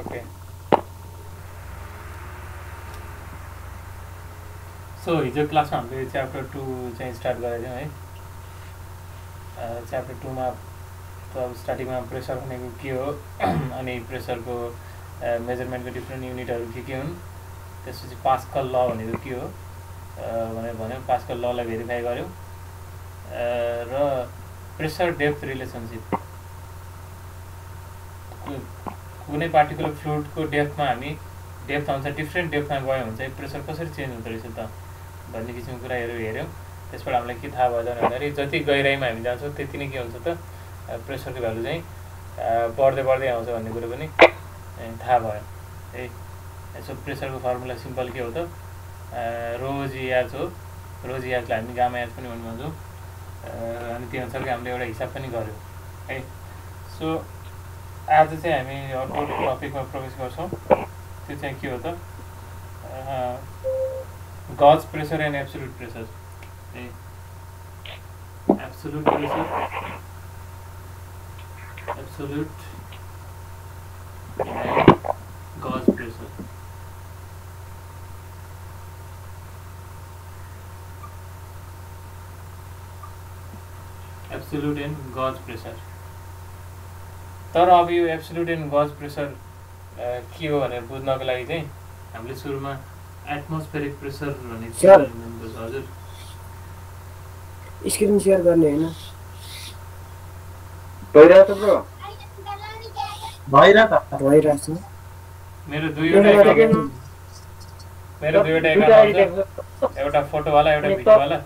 Okay so हिजो क्लासमा हामीले च्याप्टर टू चाहिँ स्टार्ट गरेको थियौँ है च्याप्टर टूमा त अब स्टार्टिङमा प्रेसर भनेको के हो अनि प्रेसरको मेजरमेन्टको डिफ्रेन्ट युनिटहरू के के हुन् त्यसपछि पास्कल ल भनेको के हो भनेर भन्यो पास्कल ललाई भेरिफाई गऱ्यौँ र प्रेसर डेप्थ रिलेसनसिप कुनै पार्टिकुलर फ्लुइडको डेप्थमा हामी डेप्थ अनुसार डिफ्रेन्ट डेप्थमा गयौँ भने चाहिँ प्रेसर कसरी चेन्ज हुँदो रहेछ त भन्ने किसिमको कुराहरू हेऱ्यौँ। त्यसबाट हामीलाई के थाहा भयो भन्दाखेरि जति गहिराइमा हामी जान्छौँ त्यति नै के हुन्छ त प्रेसरको भ्यालु चाहिँ बढ्दै बढ्दै आउँछ भन्ने कुरो पनि थाहा भयो। है यसो प्रेसरको फर्मुला सिम्पल के हो त रोजियाज हो। रोजियाजलाई हामी गामा याज पनि भन्नु भन्छौँ अनि त्यो अनुसारको हामीले एउटा हिसाब पनि गऱ्यौँ है सो आज चाहिँ हामी अर्को टपिकमा प्रवेश गर्छौँ त्यो चाहिँ के हो त gauge pressure and absolute pressure है absolute pressure absolute gauge pressure absolute and gauge pressure तर अब यो एब्सोल्युट एन्ड गज प्रेसर के हो भनेर बुझ्नको लागि चाहिँ हामीले सुरुमा एटमोस्फेरिक प्रेसर भन्ने हजुर। स्क्रिन सेयर गर्ने होइन। भइरहेछ ब्रो। भइरहेछ। मेरो दुईवटा मेरो एकाउन्ट एउटा फोटोवाला एउटा भिडियोवाला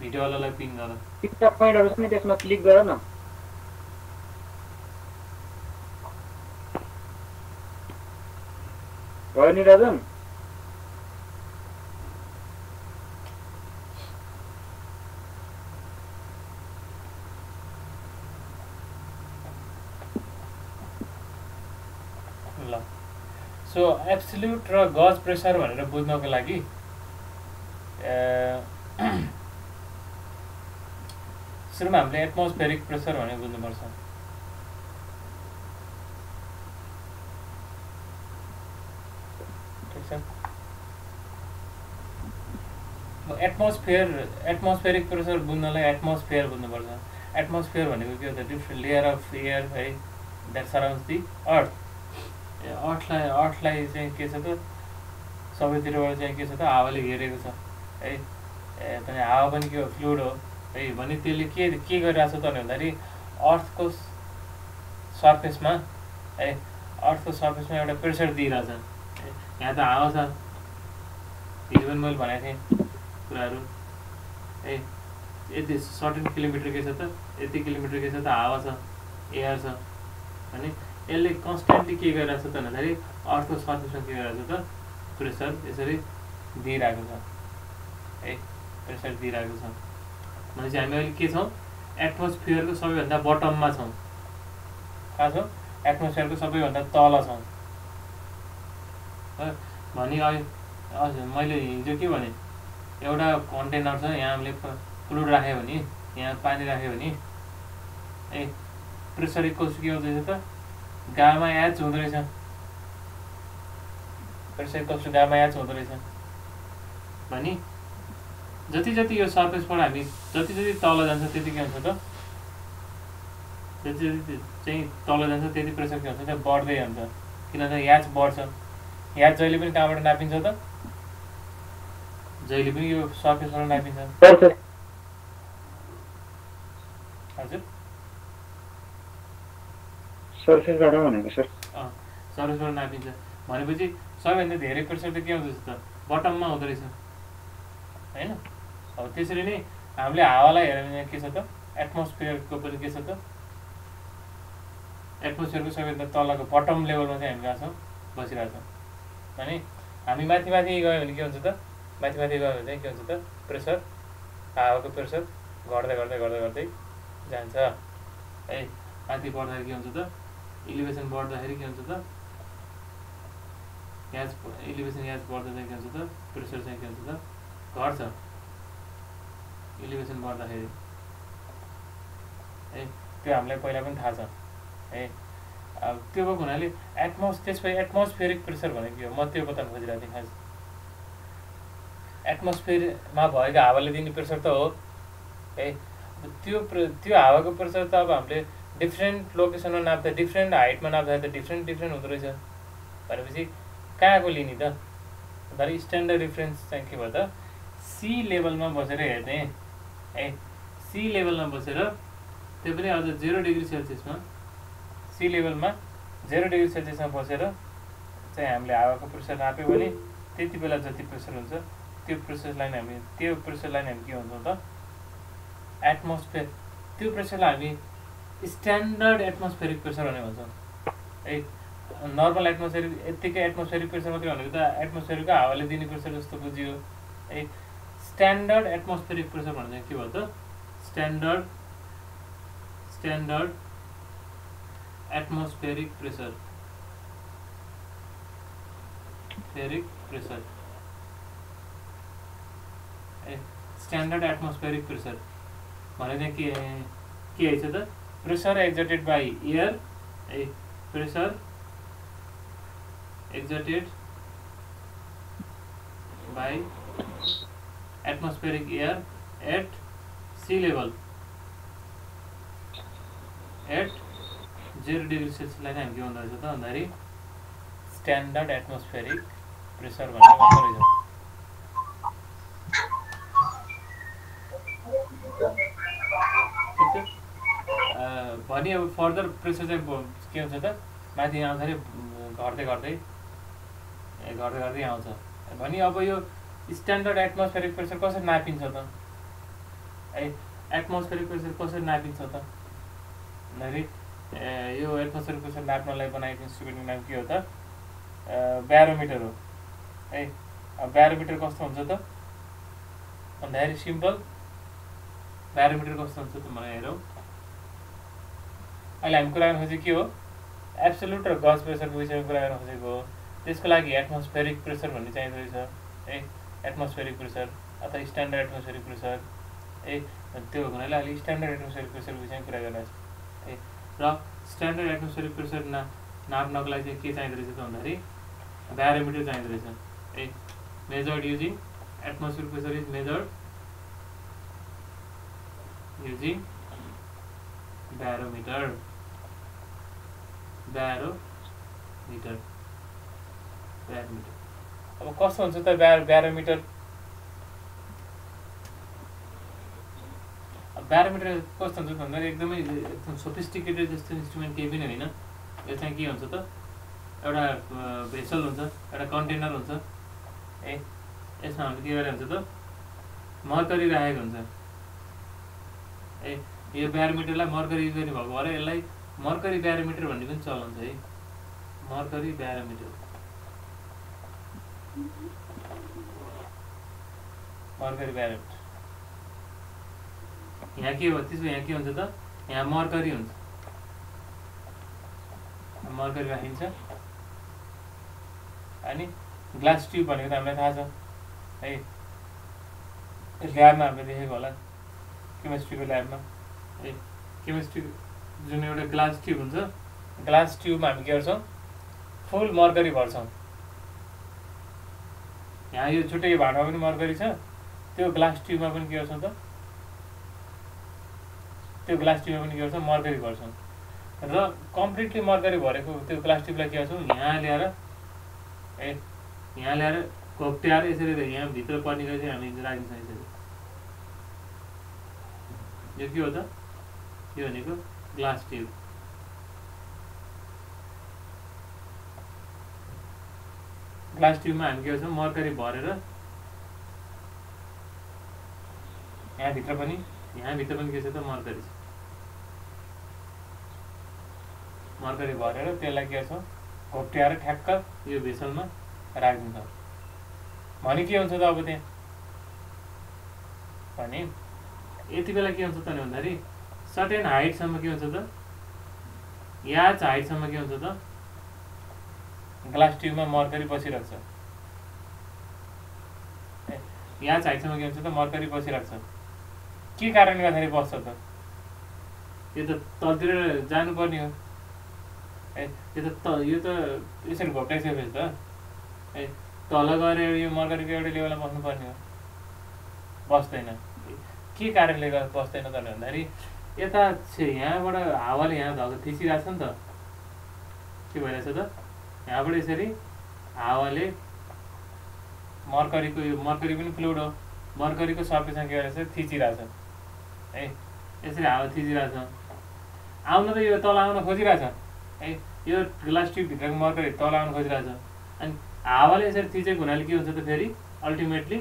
भिडियोवालालाई पिन गर। तिनवटा पोइन्टहरू छ नि त्यसमा क्लिक गर न। भयो नि ल. सो एब्सोल्युट र गज प्रेसर भनेर बुझ्नको लागि सुरुमा हामीले एटमोस्फेरिक प्रेसर भनेर बुझ्नुपर्छ। ठिक छ एटमोस्फियर एटमोस्फेरिक प्रेसर बुझ्नलाई एटमोस्फियर बुझ्नुपर्छ एटमोस्फियर भनेको के हो? त डिफ्रेन्ट लेयर अफ एयर है द्याट सराउन्ड्स दि अर्थ अर्थलाई अर्थलाई चाहिँ के छ त? सबैतिरबाट चाहिँ के छ त? हावाले घेरेको छ है? पनि हावा पनि के हो? फ्लुइड हो है? भने त्यसले के के गरिरहेको छ त भन्दाखेरि अर्थको सर्फेसमा है? अर्थको सर्फेसमा एउटा प्रेसर दिइरहेछ। यहाँ त हावा छ हिजो पनि मैले भनेको थिएँ कुराहरू। है यति सर्टेन किलोमिटर के छ त? यति किलोमिटर के छ त? हावा छ एयर छ भने यसले कन्सटेन्टली के गरिरहेको छ त भन्दाखेरि अर्थको सर्फेसमा के गरिरहेको छ त? प्रेसर यसरी दिइरहेको छ। है प्रेसर दिइरहेको छ। भनेपछि हामी अहिले के छौँ? एटमोस्फियरको सबैभन्दा बटममा छौँ। कहाँ छौँ? एटमोस्फियरको सबैभन्दा तल छौँ। भने अहिले मैले हिजो के भने एउटा कन्टेनर छ यहाँ हामीले फ्लुइड राख्यो भने यहाँ पानी राख्यो भने ए प्रेसर इक्वल्स के हुँदैछ त? गामा एच हुँदो रहेछ। प्रेसर इक्वल्स गामा एच हुँदो रहेछ। भने जति जति यो सर्फेसबाट हामी जति जति तल जान्छ त्यति के हुन्छ त? जति जति चाहिँ तल जान्छ त्यति प्रेसर के हुन्छ त्यो बढ्दै हुन्छ किनभने याच बढ्छ। याच जहिले पनि कहाँबाट नापिन्छ त? जहिले पनि यो सर्फेसबाट नापिन्छ। हजुर। सर्फेसबाट भनेको सर। सर्फेसबाट नापिन्छ। भनेपछि सबैभन्दा धेरै प्रेसर त के हुँदैछ त? बटममा हुँदो रहेछ। होइन? अब त्यसरी नै हामीले हावालाई हेऱ्यो भने के छ त? एटमोस्फियरको पनि के छ त? एटमोस्फियरको सबैभन्दा तलको बटम लेभलमा चाहिँ हामी गएको छौँ बसिरहेको छौँ। भने हामी माथि माथि गयो भने के हुन्छ त? माथि माथि गयो भने चाहिँ के हुन्छ त? प्रेसर हावाको प्रेसर घट्दै घट्दै घट्दै घट्दै जान्छ। है माथि बढ्दाखेरि के हुन्छ त? इलिभेसन बढ्दाखेरि के हुन्छ त? याच इलिभेसन याच बढ्दा चाहिँ के हुन्छ त? प्रेसर चाहिँ के हुन्छ त? घट्छ। इलिभेसन बढ्दाखेरि। है त्यो हामीलाई पहिला पनि थाहा छ। है त्यो भएको हुनाले एटमोस त्यसपछि एटमोस्फेरिक प्रेसर भनेको हो म त्यो बताउनु खोजिरहेको थिएँ खास। एटमोस्फियरमा भएको हावाले दिने प्रेसर त हो। है अब त्यो त्यो हावाको प्रेसर त अब हामीले डिफ्रेन्ट लोकेसनमा नाप्दा डिफ्रेन्ट हाइटमा नाप्दा त डिफ्रेन्ट डिफ्रेन्ट हुँदो रहेछ। भनेपछि कहाँको लिने त? भन्दाखेरि स्ट्यान्डर्ड रिफरेन्स चाहिँ के भयो त? सी लेभलमा बसेर हेर्ने। है सी लेभलमा बसेर त्यो पनि अझ जेरो डिग्री सेल्सियसमा सी लेभलमा जेरो डिग्री सेल्सियसमा बसेर चाहिँ हामीले हावाको प्रेसर नाप्यो भने त्यति बेला जति प्रेसर हुन्छ त्यो प्रेसरलाई नै हामी त्यो प्रेसरलाई नै हामी के भन्छौँ त? एटमोस्फियर त्यो प्रेसरलाई हामी स्ट्यान्डर्ड एटमोस्फेरिक प्रेसर भनेर भन्छौँ। है नर्मल एटमोस्फेरिक यत्तिकै एटमोस्फेरिक प्रेसर मात्रै भनेको त एटमोस्फेरिकको हावाले दिने प्रेसर जस्तो बुझियो। है स्ट्यान्डर्ड एटमोस्फेरिक प्रेसर भनेर के भयो त? स्ट्यान्डर्ड स्ट्यान्डर्ड एटमोस्फेरिक प्रेसर फेरिक प्रेसर ए स्ट्यान्डर्ड एटमोस्फेरिक प्रेसर भने चाहिँ के के रहेछ त pressure exerted by air A pressure exerted by atmospheric air at sea level. At 0 degree सेल्सियसलाई चाहिँ हामी के भन्दो रहेछ त भन्दाखेरि स्ट्यान्डर्ड एटमोस्फेरिक प्रेसर भनेर भन्दो रहेछ। भने अब फर्दर प्रेसर चाहिँ के हुन्छ त? माथि आउँदाखेरि घट्दै घट्दै ए, घट्दै घट्दै आउँछ। भने अब यो स्ट्यान्डर्ड एटमोस्फेरिक प्रेसर कसरी नापिन्छ त? है एटमोस्फेरिक प्रेसर कसरी नापिन्छ त? भन्दाखेरि ए, यो एटमोस्फेरिक प्रेसर नाप्नलाई बनाएको इन्स्ट्रुमेन्टको नाम के हो त? ब्यारोमिटर हो। है अब ब्यारोमिटर कस्तो हुन्छ त? भन्दाखेरि सिम्पल। ब्यारोमिटर कस्तो हुन्छ त मलाई हेरौँ। अहिले हामी कुरा गर्न खोजेको के हो? एब्सोल्युट र गज प्रेसरको विषयमा कुरा गर्न खोजेको हो। त्यसको लागि एटमोस्फेरिक प्रेसर भन्ने चाहिँदो रहेछ। है एटमोस्फेरिक प्रेसर अथवा स्ट्यान्डर्ड एटमोस्फेरिक प्रेसर है त्यो हुनाले अहिले स्ट्यान्डर्ड एटमोस्फेरिक प्रेसरको विषयमा कुरा गरिरहेको छ है र स्ट्यान्डर्ड एटमोस्फेरिक प्रेसर ना नाप्नको लागि चाहिँ के चाहिँदो रहेछ त भन्दाखेरि ब्यारोमिटर चाहिँदो रहेछ। है measured using atmosphere pressure is measured using barometer barometer barometer अब कस्तो हुन्छ त ब्या ब्यारोमिटर अब ब्यारोमिटर कस्तो हुन्छ भन्दाखेरि एकदमै सोफिस्टिकेटेड जस्तो इन्स्ट्रुमेन्ट केही पनि होइन। चाहिँ के हुन्छ त? एउटा भेसल हुन्छ एउटा कन्टेनर हुन्छ। है यसमा हामीले के गरेर हुन्छ त? मर्करी राखेको हुन्छ। है यो ब्यारोमिटरलाई मर्करी युज गर्ने भएको भएर यसलाई मर्करी ब्यारोमिटर भन्ने पनि चलन छ है। मर्करी ब्यारोमिटर मर्करी ब्यारोमिटर यहाँ के हो त्यसो यहाँ के हुन्छ त? यहाँ मर्करी हुन्छ। मर्करी राखिन्छ। अनि ग्लास ट्युब भनेको त हामीलाई थाहा छ। है ल्याबमा हामीले देखेको होला केमिस्ट्रीको ल्याबमा। है केमिस्ट्री जुन एउटा ग्लास ट्युब हुन्छ ग्लास ट्युबमा हामी के गर्छौँ? फुल मर्करी भर्छौँ। यहाँ यो छुट्टै भाँडामा पनि मर्करी छ। त्यो ग्लास ट्युबमा पनि के गर्छौँ त? त्यो ग्लास ट्युबमा पनि के गर्छौँ मर्करी भर्छौँ र कम्प्लिटली मर्करी भरेको त्यो ग्लास ट्युबलाई के गर्छौँ यहाँ ल्याएर ए यहाँ ल्याएर घोप्ट्याएर यसरी यहाँ भित्र पर्ने गरी हामी राखिन्छौँ यसरी यो के हो त? यो भनेको? ग्लास ट्युब ग्लास ट्युबमा हामी के गर्छौँ मर्करी भरेर यहाँभित्र पनि यहाँभित्र पनि के छ त? मर्करी छ। मर्करी भरेर त्यसलाई के गर्छौँ घोप्ट्याएर ठ्याक्क यो भेसलमा राखिदिन्छौँ। भने के हुन्छ त अब त्यहाँ? भने यति बेला के हुन्छ त भन्दाखेरि सर्टेन हाइटसम्म के हुन्छ त? याच हाइटसम्म के हुन्छ त? ग्लास ट्युबमा मर्करी बसिरहेको छ। याच हाइटसम्म के हुन्छ त? मर्करी बसिरहेको छ। के कारणले गर्दाखेरि बस्छ त? यो त तलतिर जानुपर्ने हो। है यो त यो त यसरी घोप्टाइसकेपछि त। है तल गएर यो मर्करीको एउटै लेभलमा बस्नुपर्ने हो। बस्दैन। के कारणले गर्दा बस्दैन त भन्दाखेरि यता यहाँबाट हावाले यहाँ धक्का थिचिरहेको छ नि त। के भइरहेछ त? यहाँबाट यसरी हावाले मर्करीको यो मर्करी पनि फ्लुइड हो। मर्करीको सर्फेसमा के भइरहेछ थिचिरहेछ। है यसरी हावा थिचिरहेछ। आउन त यो तल आउन खोजिरहेछ। है यो ग्लास ट्युबभित्रको मर्करी तल आउन खोजिरहेछ। अनि हावाले यसरी थिचेको हुनाले के हुन्छ त फेरि? अल्टिमेटली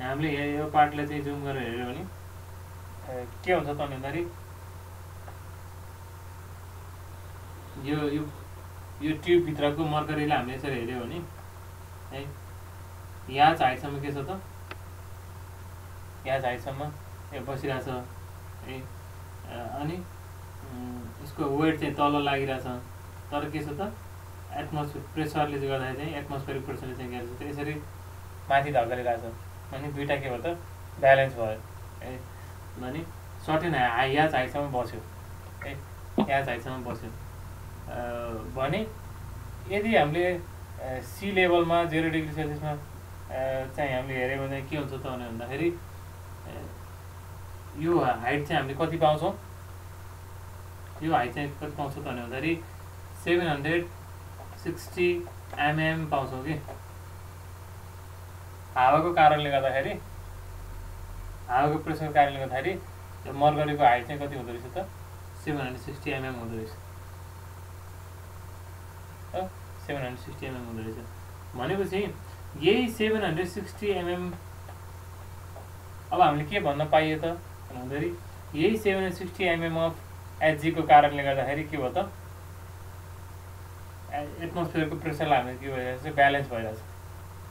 हामीले यो पार्टलाई चाहिँ जुम गरेर हेऱ्यो भने के हुन्छ त भन्दाखेरि यो यो यो ट्युबभित्रको मर्करीलाई हामीले यसरी हेऱ्यो भने है यहाँ हाइटसम्म के छ त? यहाँ हाइटसम्म यो बसिरहेछ है अनि उम्, यसको वेट चाहिँ तल लागिरहेछ। तर के छ त? एटमोस्फियर प्रेसरले गर्दाखेरि चाहिँ एटमोस्फेरिक प्रेसरले चाहिँ के गर्छ यसरी माथि धकेलिरहेछ अनि दुइटा के भयो त? ब्यालेन्स भयो। है भने सर्टेन हाई याच हाइटसम्म बस्यो। है याच हाइटसम्म बस्यो। भने यदि हामीले सी लेभलमा जेरो डिग्री सेल्सियसमा चाहिँ हामीले हेऱ्यो भने के हुन्छ त भने भन्दाखेरि यो हाइट चाहिँ हामीले कति पाउँछौँ? यो हाइट चाहिँ कति पाउँछ त भने भन्दाखेरि सेभेन हन्ड्रेड सिक्सटी एमएम पाउँछौँ कि। हावाको कारणले गर्दाखेरि हावाको प्रेसरको कारणले गर्दाखेरि यो मर्गरीको हाइट चाहिँ कति हुँदो रहेछ त सेभेन हन्ड्रेड सिक्सटी एमएम हुँदो रहेछ सेभेन हन्ड्रेड सिक्सटी एमएम हुँदो रहेछ भनेपछि यही सेभेन हन्ड्रेड सिक्सटी एमएम अब हामीले के भन्न पाइयो त भन्दाखेरि यही seven hundred sixty MM of एचजीको कारणले गर्दाखेरि के भयो त? एटमोस्फियरको प्रेसरलाई हामीले के भइरहेछ चाहिँ ब्यालेन्स भइरहेछ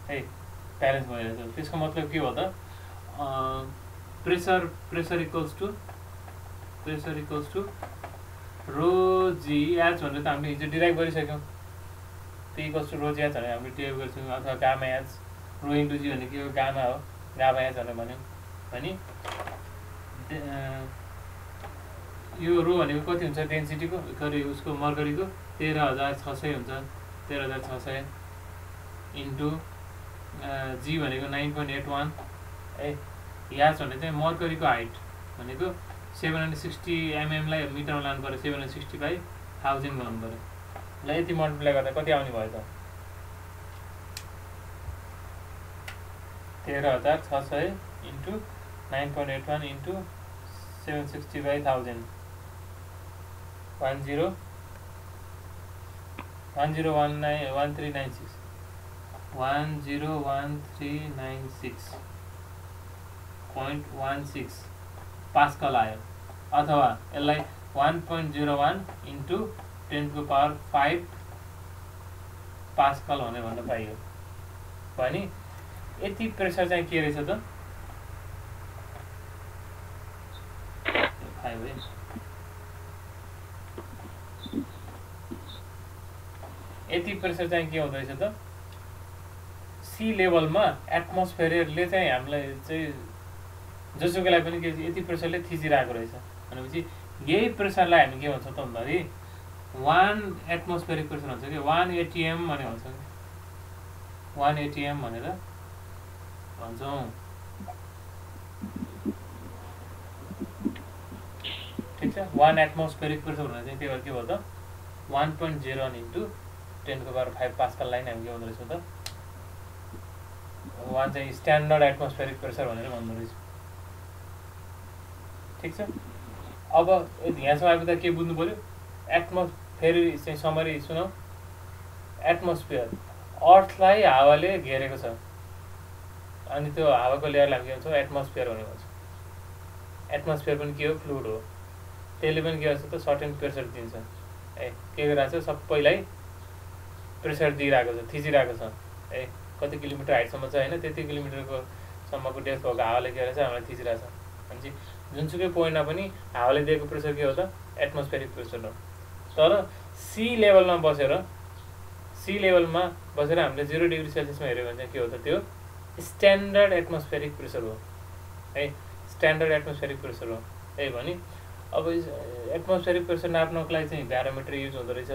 है ब्यालेन्स भइरहेछ त्यसको मतलब के हो त? Pressure pressure equals to pressure equals to rho g h भनेर त हामीले हिजो derive गरिसक्यौँ। P equals to rho g h भनेर हामीले डिराइभ गरिसक्यौँ अथवा gamma h rho into g भनेको यो गामा हो। गामा एच भनेर भन्यौँ। भने दे- अँ, यो रो भनेको कति हुन्छ डेन्सिटीको? कति उसको मर्करीको तेह्र हजार छ सय हुन्छ। तेह्र हजार छ सय इन्टु जी भनेको नाइन पोइन्ट एट वान। है याच भने चाहिँ मर्करीको हाइट भनेको सेभेन हन्ड्रेड सिक्सटी एमएमलाई मिटरमा लानु पऱ्यो seven hundred sixty by thousand गर्नु पऱ्यो। ल यति मल्टिप्लाई गर्दा कति आउने भयो त? तेह्र हजार छ सय into nine point eight one into seven sixty by thousand. One zero one zero one nine one three nine six one zero one three nine six point one six pascal आयो अथवा यसलाई one point zero one into टेनको power five pascal भनेर भन्न पाइयो भने यति pressure चाहिँ के रहेछ त फाइभ यति प्रेसर चाहिँ के हुँदो रहेछ त? सी लेभलमा एटमोस्फेयरले चाहिँ हामीलाई चाहिँ जोसुकैलाई पनि के यति प्रेसरले थिचिरहेको रहेछ। भनेपछि यही प्रेसरलाई हामी के भन्छौँ त भन्दाखेरि वान एटमोस्फेरिक प्रेसर भन्छ कि? वान एटिएम भनेर भन्छ कि? वान एटिएम भनेर भन्छौँ। ठिक छ? वान एटमोस्फेरिक प्रेसर भनेर चाहिँ त्यही भएर के भयो त? वान पोइन्ट जिरो इन्टु टेनको पावर फाइभ पास्कल लाइन हामी के भन्दो रहेछौँ त। वान चाहिँ स्ट्यान्डर्ड एटमोस्फेरिक प्रेसर भनेर भन्दो रहेछ। ठिक छ? अब यहाँसम्म आइपुग्दा के बुझ्नु पऱ्यो एटमोस्फेयर चाहिँ समरी सुनौ एटमोस्फियर अर्थलाई हावाले घेरेको छ। अनि त्यो हावाको लेयरलाई हामी के भन्छौँ? एटमोस्फियर भनेर भन्छौँ। एटमोस्फियर पनि के हो? फ्लुइड हो। त्यसले पनि के गर्छ त? सर्टेन प्रेसर दिन्छ। है के गरिरहेको छ? सबैलाई प्रेसर दिइरहेको छ थिचिरहेको छ। है कति किलोमिटर हाइटसम्म छ होइन त्यति किलोमिटरको सम्मको डेप्थ भएको हावाले के गरेछ हामीलाई थिचिरहेको छ भनेपछि जुनसुकै पोइन्टमा पनि हावाले दिएको प्रेसर के हो त? एटमोस्फेरिक प्रेसर हो। तर सी लेभलमा बसेर सी लेभलमा बसेर हामीले जिरो डिग्री सेल्सियसमा हेऱ्यो भने चाहिँ के हो त त्यो? स्ट्यान्डर्ड एटमोस्फेरिक प्रेसर हो। है स्ट्यान्डर्ड एटमोस्फेरिक प्रेसर हो। है भने अब एटमोस्फेरिक प्रेसर नाप्नको लागि चाहिँ ब्यारोमिटर युज हुँदो रहेछ।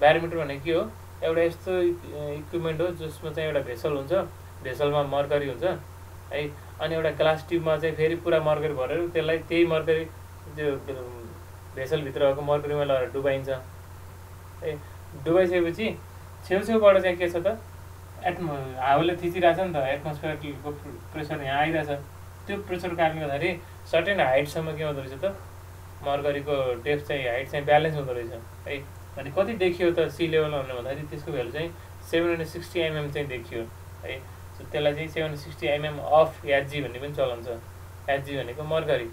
ब्यारोमिटर भनेको के हो? एउटा यस्तो इक्विपमेन्ट हो जसमा चाहिँ एउटा भेसल हुन्छ। भेसलमा मर्करी हुन्छ। है अनि एउटा ग्लास ट्युबमा चाहिँ फेरि पुरा मर्करी भरेर त्यसलाई त्यही मर्करी त्यो भेसलभित्र भएको मर्करीमा लगेर डुबाइन्छ। है डुबाइसकेपछि छेउछेउबाट चाहिँ के छ त? एटमो हावाले थिचिरहेछ नि त एटमोस्फियरको प्रेसर यहाँ आइरहेछ। त्यो प्रेसरको कारणले गर्दाखेरि सर्टेन हाइटसम्म के हुँदो रहेछ त? मर्करीको डेप्थ चाहिँ हाइट चाहिँ ब्यालेन्स हुँदो रहेछ। है भने कति देखियो त सी लेभलमा भन्दाखेरि त्यसको भ्यालु चाहिँ सेभेन हन्ड्रेड सिक्सटी एमएम चाहिँ देखियो है। सो त्यसलाई चाहिँ seven hundred sixty MM of HG भन्ने पनि चलन छ। एचजी भनेको मर्करी।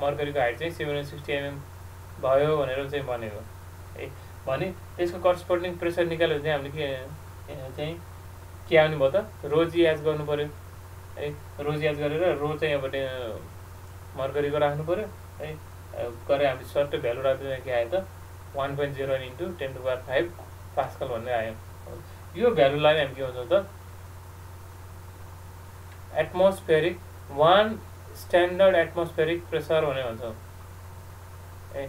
मर्करीको हाइट चाहिँ सेभेन हन्ड्रेड सिक्सटी एमएम भयो भनेर चाहिँ भनेको है। भने त्यसको करस्पोन्डिङ प्रेसर निकाल्यो चाहिँ हामीले के चाहिँ के आउने भयो त? रोज याज गर्नु पऱ्यो है। रोज याज गरेर रो चाहिँ अब मर्करीको राख्नु पऱ्यो है। गरेर हामीले सर्ट भ्यालु राख्दा के आयो त? One point zero into ten to power five pascal भन्ने आयो। यो भ्यालुलाई हामी के भन्छौँ त atmospheric one standard atmospheric pressure भनेर भन्छौँ ए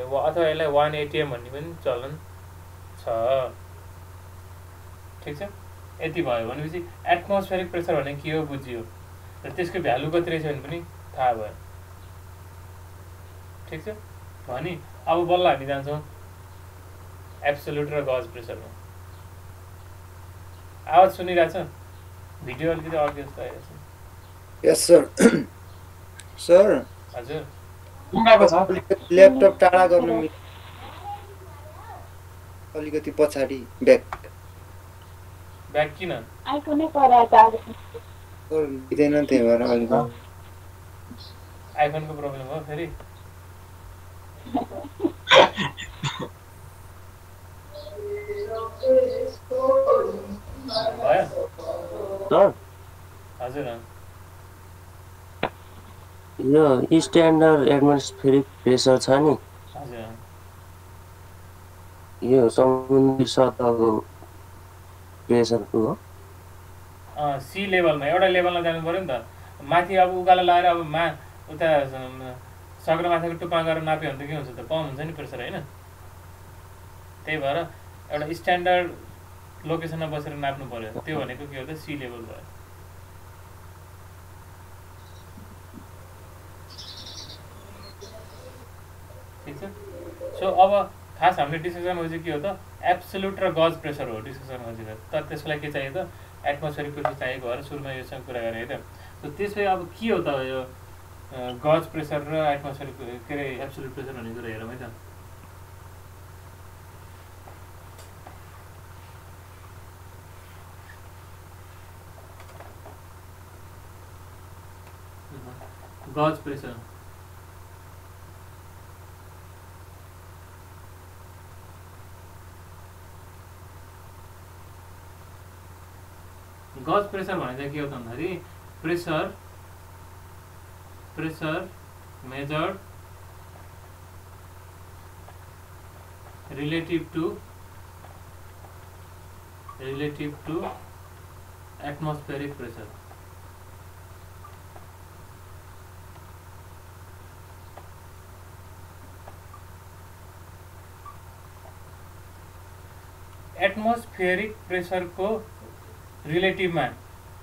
अथवा यसलाई वान एटिएम भन्ने पनि चलन छ। ठिक छ? यति भयो। भनेपछि एटमोस्फेरिक प्रेसर भने के हो बुझियो? र त्यसको भ्यालु कति रहेछ भने पनि थाहा भयो। ठिक छ? भने अब बल्ल हामी जान्छौँ। एब्सोल्युट र गज प्रेसरमा आवाज सुनिरहेछ भिडियो अलिकति अघि जस्तो आइरहेछ यस सर सर हजुर। ल्यापटप टाढा गर्नु अलिकति पछाडि ब्याक ब्याग किन? आइफोनै भएर अलिकति। आइफोनको प्रब्लम हो फेरि। भयो हजुर। यो स्ट्यान्डर्ड एटमोस्फेरिक प्रेसर छ नि। यो समुद्री सतहको प्रेसरको हो सी लेभलमा एउटा लेभलमा जानु पऱ्यो नि त माथि अब उकालो लगाएर अब मा उता सगरमाथाको टुप्पा गरेर नाप्यो भने त के हुन्छ त? कम हुन्छ नि प्रेसर होइन? त्यही भएर एउटा स्ट्यान्डर्ड लोकेसनमा बसेर नाप्नु पऱ्यो त्यो भनेको के हो त? सी लेभल भयो। ठिक छ? सो अब खास हामीले डिस्कसन हो चाहिँ के हो त? एब्सोल्युट र गज प्रेसर हो डिस्कसन चाहिँ तर त्यसको लागि के चाहियो त? एटमोस्फेरिक प्रेसर चाहिएको भएर सुरुमा योसँग कुरा गरेँ है त सो त्यसपछि अब के हो त यो गज प्रेसर र एटमोस्फेरिक के अरे एब्सोल्युट प्रेसर भन्ने कुरा हेरौँ है त गज प्रेसर गज प्रेसर भने चाहिँ के हो त भन्दाखेरि pressure pressure measured relative to relative to atmospheric pressure atmospheric प्रेसरको रिलेटिभमा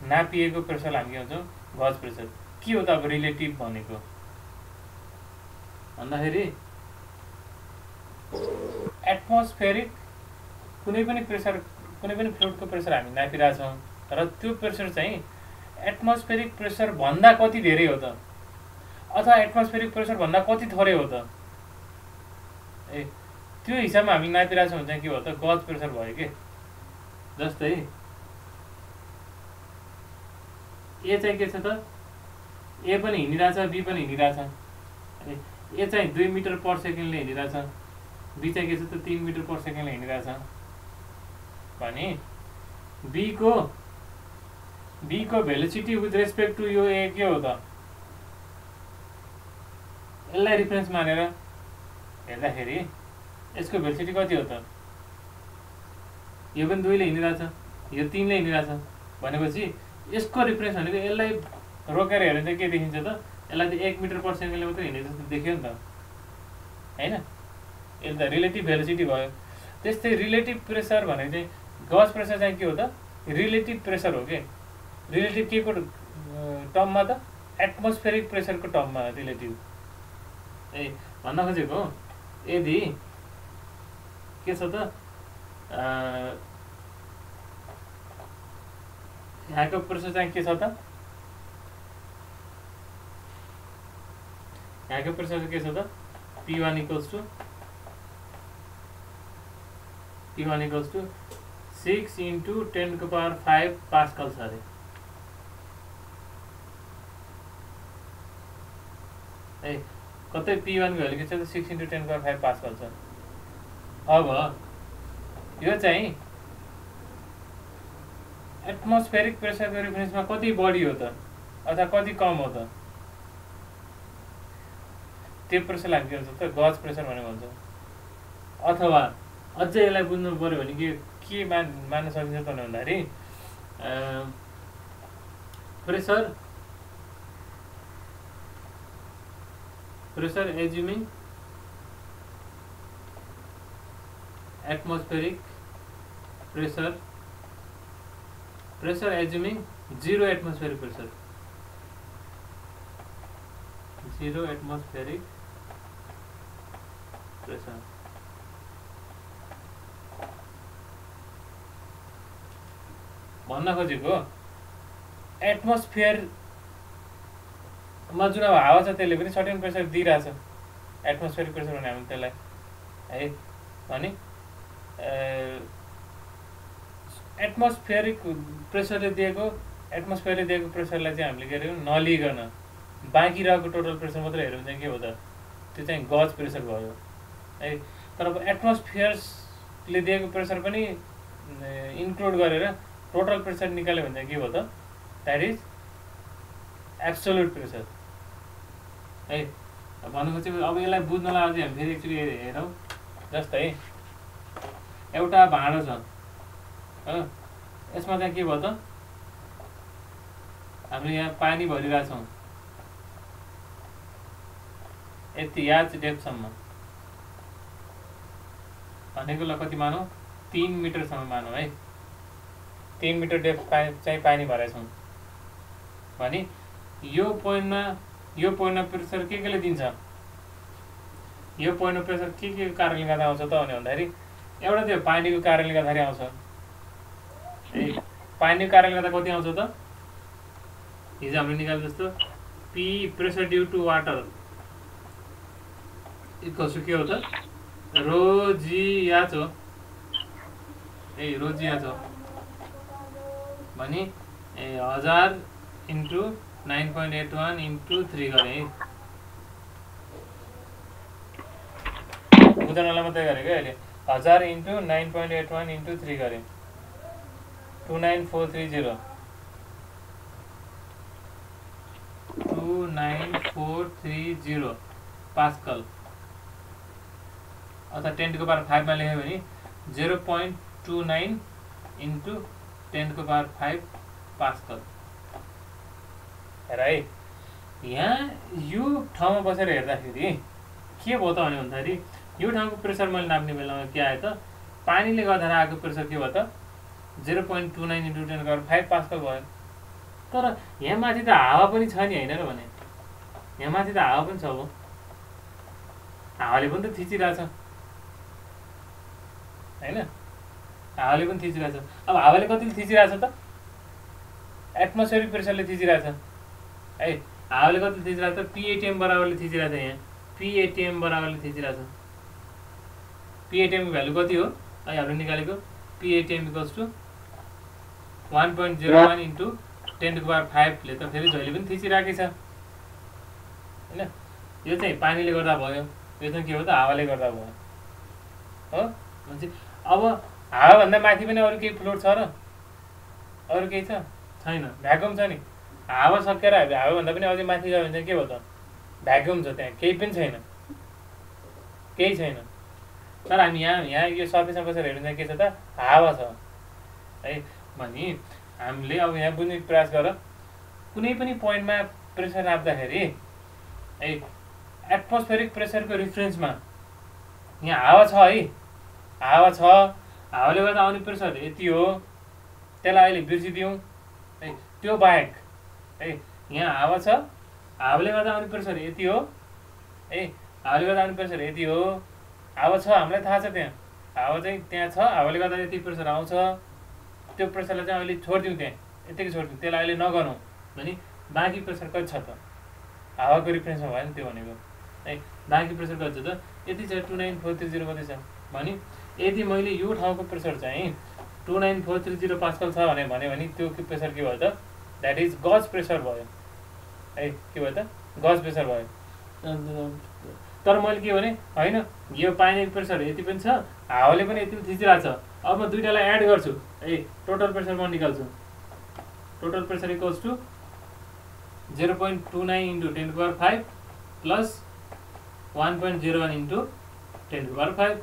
नापिएको प्रेसरलाई हामी के भन्छौँ गज प्रेसर के हो त अब रिलेटिभ भनेको? भन्दाखेरि एटमोस्फेरिक कुनै पनि प्रेसर कुनै पनि फ्लुइडको प्रेसर हामी नापिरहेछौँ र त्यो प्रेसर चाहिँ एटमोस्फेरिक प्रेसर भन्दा कति धेरै हो त? अथवा एटमोस्फेरिक प्रेसर भन्दा कति थोरै हो त? ए त्यो हिसाबमा हामी नापिरहेछौँ भने चाहिँ के हो त? गज प्रेसर भयो कि? जस्तै ए चाहिँ के छ त? ए पनि हिँडिरहेछ बी पनि हिँडिरहेछ। ए चाहिँ दुई मिटर पर सेकेन्डले हिँडिरहेछ। बी चाहिँ के छ त तिन मिटर पर सेकेन्डले हिँडिरहेछ। भने बीको बीको भेलोसिटी विथ रेस्पेक्ट टु यो ए के हो त? यसलाई रिफरेन्स मानेर हेर्दाखेरि यसको भेलोसिटी कति हो त? यो पनि दुईले हिँडिरहेछ यो तिनले हिँडिरहेछ। भनेपछि यसको रिफरेन्स भनेको यसलाई रोकेर हेऱ्यो भने के देखिन्छ त? यसलाई चाहिँ एक मिटर पर सेकेन्डले मात्रै हिँडे जस्तो देखियो नि त। होइन? यसले त रिलेटिभ भेलोसिटी भयो। त्यस्तै रिलेटिभ प्रेसर भनेको चाहिँ गज प्रेसर चाहिँ के हो त? रिलेटिभ प्रेसर हो कि? रिलेटिभ के को टर्ममा त? एटमोस्फेरिक प्रेसरको टर्ममा रिलेटिभ ए भन्न खोजेको यदि के छ त? यहाँको प्रेसर चाहिँ के छ त? यहाँको प्रेसर के छ त P one equals to P one equals to six into टेनको पावर फाइभ पास्कल छ अरे ए कतै पी वानको भ्यालु के छ त सिक्स इन्टु टेनको पावर फाइभ पास्कल छ अब यो चाहिँ एटमोस्फेरिक प्रेसरको रिफरेन्समा कति बढी हो त? अथवा कति कम हो त? त्यो प्रेसरलाई हामी के भन्छ त गज प्रेसर भनेर भन्छ अथवा अझै यसलाई बुझ्नु पऱ्यो भने के के मान मान्न सकिन्छ त भन्दाखेरि pressure pressure assuming atmospheric pressure pressure assuming zero atmospheric pressure zero भन्न खोजेको एटमोस्फियरमा जुन अब हावा छ त्यसले पनि सर्टेन प्रेसर दिइरहेछ। एटमोस्फियरिक प्रेसर भने हामी त्यसलाई। है भने एटमोस्फियरिक प्रेसरले दिएको एटमोस्फियरले दिएको प्रेसरलाई चाहिँ हामीले के अरे नलिकन बाँकी रहेको टोटल प्रेसर मात्रै हेऱ्यो भने के हो त? त्यो चाहिँ गज प्रेसर भयो। है। तर अब एटमोस्फियर्सले दिएको प्रेसर पनि इन्क्लुड गरेर टोटल प्रेसर निकाल्यो भने चाहिँ के भयो त? द्याट इज एब्सोल्युट प्रेसर है भन्नु खोजेको अब यसलाई बुझ्नलाई अझै हामी फेरि एकचोटि हेरौँ। जस्तै एउटा भाँडो छ। यसमा चाहिँ के भयो त? हामीले यहाँ पानी भरिरहेछौँ। यति याद डेपसम्म भनेको ल कति मानौँ? तिन मिटरसम्म मानौँ है। तिन मिटर डेप पानी चाहिँ पानी भरेछौँ भने यो पोइन्टमा यो पोइन्टमा प्रेसर के केले दिन्छ? यो पोइन्टमा प्रेसर के के कारणले गर्दा आउँछ त भने भन्दाखेरि एउटा त्यो पानीको कारणले गर्दाखेरि आउँछ। पानीको कारणले गर्दा कति आउँछ त? हिजो हामीले निकाले जस्तो P pressure due to water. Equals के हो त? रो जी याच। हो ए रो जी याच। हो भने ए हजार into nine point eight one into three गरेँ। है बुझ्नलाई मात्रै गरेको है अहिले? हजार into nine point eight one into three गरेँ। Two nine four three zero. Two nine four three zero. Pascal. अथवा टेनको पावर फाइभमा लेख्यो भने zero point two nine into टेनको पावर फाइभ पास्कल। हेर है यहाँ यो ठाउँमा बसेर हेर्दाखेरि के भयो त भने भन्दाखेरि यो ठाउँको प्रेसर मैले नाप्ने बेलामा के आयो त पानीले गर्दा आएको प्रेसर के भयो त zero point two nine into ten गरेर फाइभ पास्कल भयो। तर यहाँ माथि त हावा पनि छ नि होइन र भने। यहाँ माथि त हावा पनि छ हो। हावाले पनि त थिचिरहेछ। होइन हावाले पनि थिचिरहेछ। अब हावाले कतिले थिचिरहेछ त? एटमोस्फेरिक प्रेसरले थिचिरहेछ। है हावाले कतिले थिचिरहेछ त? पिएटिएम बराबरले थिचिरहेछ यहाँ। पिएटिएम बराबरले थिचिरहेछ। पिएटिएमको भ्यालु कति हो? है हामीले निकालेको। P ATM equals to one point zero one into ten power फाइभले त फेरि जहिले पनि थिचिरहेकै छ। होइन? यो चाहिँ पानीले गर्दा भयो। यो चाहिँ के हो त? हावाले गर्दा भयो। हो? भनेपछि अब हावाभन्दा माथि पनि अरू केही फ्लोट छ र? अरू केही छ? छैन। भ्याकुम छ नि। हावा सकेर हावाभन्दा पनि अझै माथि गयो भने चाहिँ के भयो त? भ्याकुम छ त्यहाँ। केही पनि छैन। केही छैन। तर हामी यहाँ यहाँ यो सर्फेसमा बसेर हेर्नु चाहिँ के छ त? हावा छ। है भने हामीले अब यहाँ बुझ्ने प्रयास गर। कुनै पनि पोइन्टमा प्रेसर नाप्दाखेरि है एटमोस्फेरिक प्रेसरको रिफरेन्समा यहाँ हावा छ है। हावा छ। हावाले गर्दा आउने प्रेसर यति हो। त्यसलाई अहिले बिर्सिदिउँ है त्यो बाहेक है यहाँ हावा छ। हावाले गर्दा आउने प्रेसर यति हो। है हावाले गर्दा आउने प्रेसर यति हो। हावा छ हामीलाई थाहा छ त्यहाँ। हावा चाहिँ त्यहाँ छ। हावाले गर्दा यति प्रेसर आउँछ। त्यो प्रेसरलाई चाहिँ अहिले छोडिदिउँ त्यहाँ। यतिकै छोडिदिउँ। त्यसलाई अहिले नगरौँ। भने बाँकी प्रेसर कति छ त? हावाको रिफ्रेन्समा भयो नि त्यो भनेको। है बाँकी प्रेसर कति छ त? यति छ। Two nine four three zero कति छ? भने यदि मैले यो ठाउँको प्रेसर चाहिँ two nine four three zero pascal छ भने भने त्यो प्रेसर के भयो त? द्याट इज गज प्रेसर भयो। है के भयो त? गज प्रेसर भयो। तर मैले के भने होइन यो पाइने प्रेसर यति पनि छ हावाले पनि यति थिचिरहेको छ। अब म दुइटालाई एड गर्छु। है टोटल प्रेसर म निकाल्छु। Total pressure equals to zero point two nine into ten power five plus one point zero one into ten power five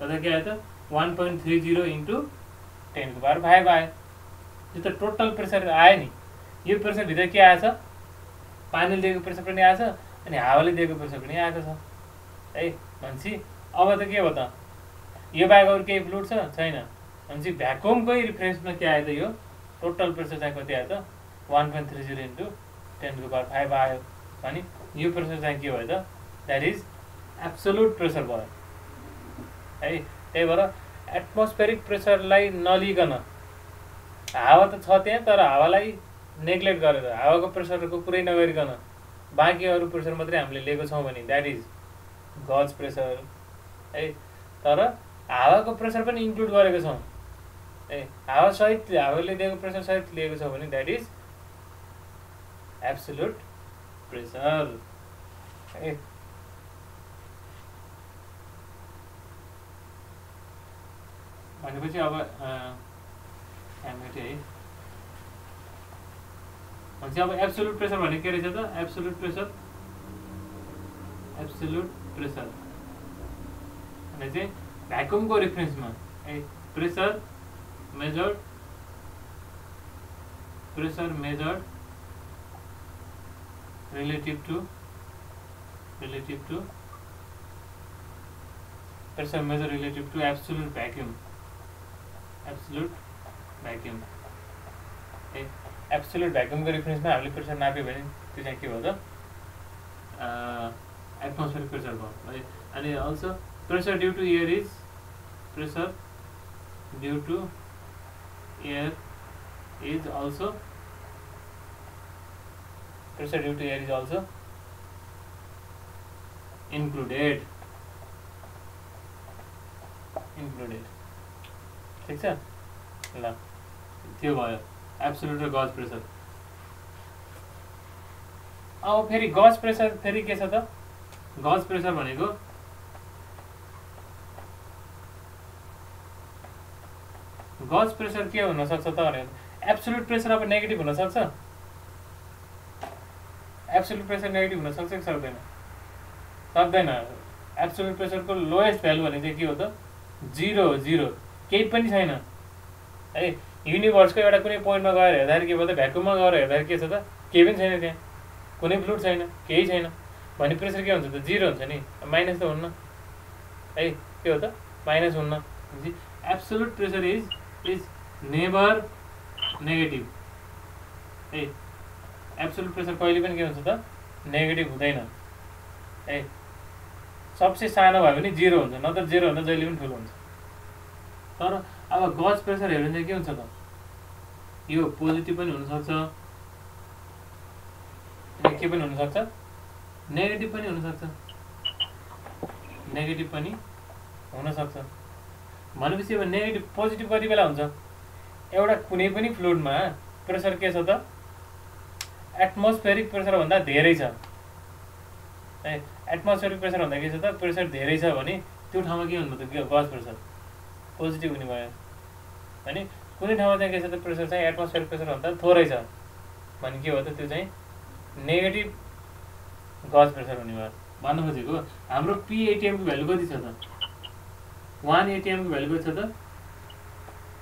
गर्दा के आयो त one point three zero into टेनको पावर फाइभ आयो। यो त टोटल प्रेसर आयो नि यो प्रेसरभित्र के आएछ पानीले दिएको प्रेसर पनि आएछ अनि हावाले दिएको प्रेसर पनि आएको छ है भनेपछि अब त के हो त यो बाहेक अरू केही फ्लुड छ छैन भनेपछि भ्याकुमकै रिफ्रेन्समा के आयो त यो? टोटल प्रेसर चाहिँ कति आयो त one point three zero into टेनको पावर फाइभ आयो। भने यो प्रेसर चाहिँ के भयो त द्याट इज एब्सोल्युट प्रेसर भयो है त्यही भएर एटमोस्फेरिक प्रेसरलाई नलिकन हावा त छ त्यहाँ तर हावालाई नेग्लेक्ट गरेर हावाको प्रेसरको कुरै नगरिकन बाँकी अरू प्रेसर मात्रै हामीले लिएको छौँ भने द्याट इज गज प्रेसर है। तर हावाको प्रेसर पनि इन्क्लुड गरेको छौँ। ए हावासहित हावाले दिएको प्रेसर सहित लिएको छ भने द्याट इज एब्सोल्युट प्रेसर है अब है भनेपछि अब एब्सोल्युट प्रेसर भनेको के रहेछ त एब्सोल्युट प्रेसर एब्सोल्युट प्रेसर भने चाहिँ भ्याकुमको रिफरेन्समा है pressure measured pressure measured relative to. Relative to. Pressure measure relative to absolute vacuum. Absolute vacuum. ए एब्सोल्युट भ्याक्युमको रिफरेन्समा हामीले प्रेसर नाप्यो भने त्यो चाहिँ के भयो त एटमोस्फियर प्रेसर भयो है अनि also pressure due to air is pressure due to air is also pressure due to air is also included. Included. ठिक छ ल त्यो भयो एब्सोल्युट र गज प्रेसर अब फेरि गज प्रेसर फेरि के। छ त गज प्रेसर भनेको गज प्रेसर के हुनसक्छ त भनेको एब्सोल्युट प्रेसर अब नेगेटिभ हुनसक्छ एब्सोल्युट प्रेसर नेगेटिभ हुनसक्छ कि सक्दैन सक्दैन एब्सोल्युट प्रेसरको लोएस्ट भ्यालु भने चाहिँ के हो त जिरो हो जिरो केही पनि छैन। है युनिभर्सको एउटा कुनै पोइन्टमा गएर हेर्दाखेरि के भयो त? भ्याकुममा गएर हेर्दाखेरि के छ त? केही पनि छैन त्यहाँ। कुनै फ्लुट छैन केही छैन। भने प्रेसर के हुन्छ त? जिरो हुन्छ नि। माइनस त हुन्न। है के हो त? माइनस हुन्न। Absolute pressure is is never negative है एब्सोल्युट प्रेसर कहिले पनि के हुन्छ त? नेगेटिभ हुँदैन। है सबसे सानो भयो भने जिरो हुन्छ। नत्र जिरो भन्दा जहिले पनि ठुलो हुन्छ। तर अब गज प्रेसर हेऱ्यो भने के हुन्छ त? यो पोजिटिभ पनि हुनसक्छ। के पनि हुनसक्छ? नेगेटिभ पनि हुनसक्छ। नेगेटिभ पनि हुनसक्छ। भनेपछि अब नेगेटिभ पोजिटिभ कति बेला हुन्छ? एउटा कुनै पनि फ्लुडमा प्रेसर के छ त? एटमोस्फेरिक प्रेसरभन्दा धेरै छ। है एटमोस्फेरिक प्रेसरभन्दा के छ त? प्रेसर धेरै छ भने त्यो ठाउँमा के हुनु त गज प्रेसर। पोजिटिभ हुने भयो। होइन कुनै ठाउँमा चाहिँ के छ त प्रेसर चाहिँ एटमोस्फेरिक प्रेसरभन्दा थोरै छ। भने के हो त त्यो चाहिँ नेगेटिभ गज प्रेसर हुने भयो। भन्न खोजेको? हाम्रो पिएटिएमको भ्यालु कति छ त? वान एटिएमको भ्यालु कति छ त?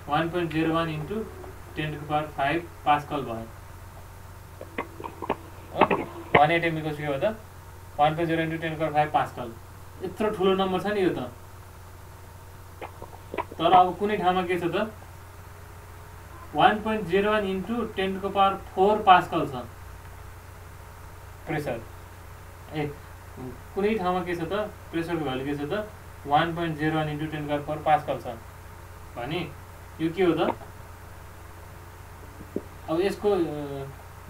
One point zero one into टेनको पावर फाइभ पास्कल भयो वान एटिएम इक्वल्स के हो त? One point zero into ten power five pascal यत्रो ठुलो नम्बर छ नि यो त। तर अब कुनै ठाउँमा के छ त? One point zero one into टेनको पावर फोर पास्कल छ। प्रेसर ए कुनै ठाउँमा के छ त? प्रेसरको भ्यालु के छ त? One point zero one into ten power four pascal छ। भने यो के हो त? अब यसको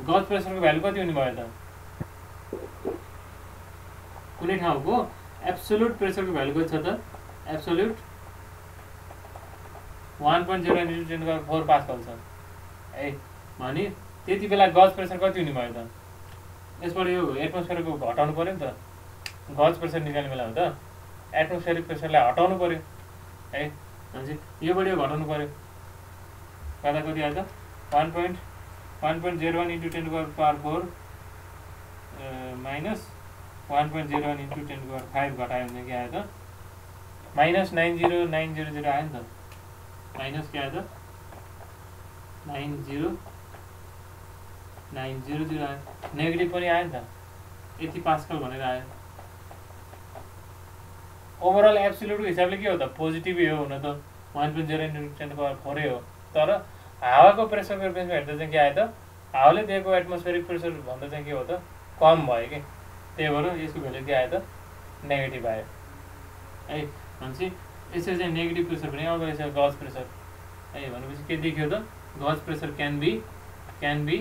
गज प्रेसरको भ्यालु कति हुने भयो त? कुनै ठाउँको एब्सोल्युट प्रेसरको भ्यालु कति छ त? Absolute one point zero into ten power four pascal छ ए भने त्यति बेला गज प्रेसर कति हुने भयो त? यसबाट यो एटमोस्फियरको हटाउनु पऱ्यो नि त। गज प्रेसर निकाल्ने बेला हो त। एटमोस्फियरिक प्रेसरलाई हटाउनु पऱ्यो है भनेपछि योबाट यो घटाउनु पऱ्यो गर्दा कति आयो त? One point one point zero one into ten power four minus one point zero one into ten power five घटायो भने के आयो त? Minus nine zero nine zero zero आयो नि त। माइनस के आयो त nine zero nine zero zero आयो। नेगेटिभ पनि आयो नि त यति पास्कल भनेर आयो ओभरअल एब्सोल्युटको हिसाबले के हो त पोजिटिभै हो हुन त one point zero ten power फोरै हो तर हावाको प्रेसरको बेसमा हेर्दा चाहिँ के आयो त? हावाले दिएको एटमोस्फेरिक प्रेसर भन्दा चाहिँ के हो त कम भयो कि। त्यही भएर यसको भ्यालु के आयो त? नेगेटिभ आयो है भनेपछि यसरी चाहिँ नेगेटिभ प्रेसर पनि आउँदो रहेछ गज प्रेसर है भनेपछि के देखियो त gauge pressure can be can be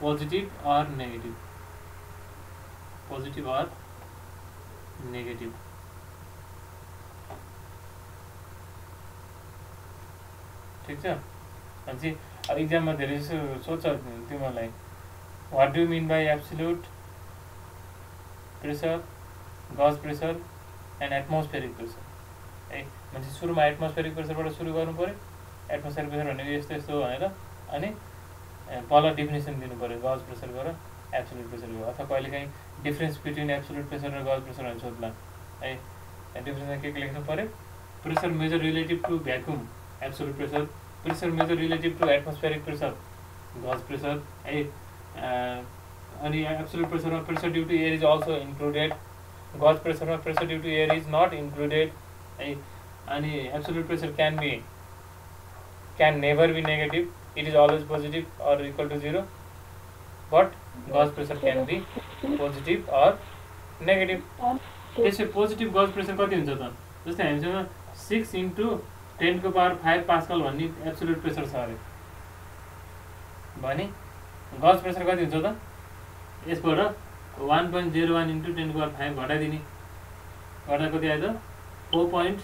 positive or negative positive or negative ठिक छ भनेपछि अब इक्जाममा धेरै जस्तो सोध्छ त्यो मलाई what do mean by absolute pressure gauge pressure and atmospheric pressure है। भनेपछि सुरुमा एटमोस्फेरिक प्रेसरबाट सुरु गर्नु पऱ्यो। एटमोस्फेरिक प्रेसर भनेको यस्तो यस्तो हो भनेर। अनि तल डेफिनेसन दिनु पऱ्यो गज र एब्सोल्युट प्रेसरको अथवा कहिलेकाहीँ डिफ्रेन्स बिट्विन एब्सोल्युट प्रेसर र गज प्रेसर भनेर सोध्ला। है डिफ्रेन्समा के के लेख्नु पऱ्यो? Pressure measure relative to vacuum absolute pressure pressure measure relative to atmospheric pressure gauge pressure है। अनि absolute प्रेसरमा pressure due to air is also included gauge प्रेसरमा pressure due to air is not included है अनि absolute pressure can be can never be negative it is always positive or equal to zero. But gauge pressure can be positive or negative. त्यसै positive gauge pressure कति हुन्छ त? जस्तै हामीसँग six into टेनको power five pascal भन्ने absolute pressure छ अरे। भने गज प्रेसर कति हुन्छ त? यसबाट one point zero one into टेनको पावर फाइभ घटाइदिने। गर्दा कति आयो त? Four point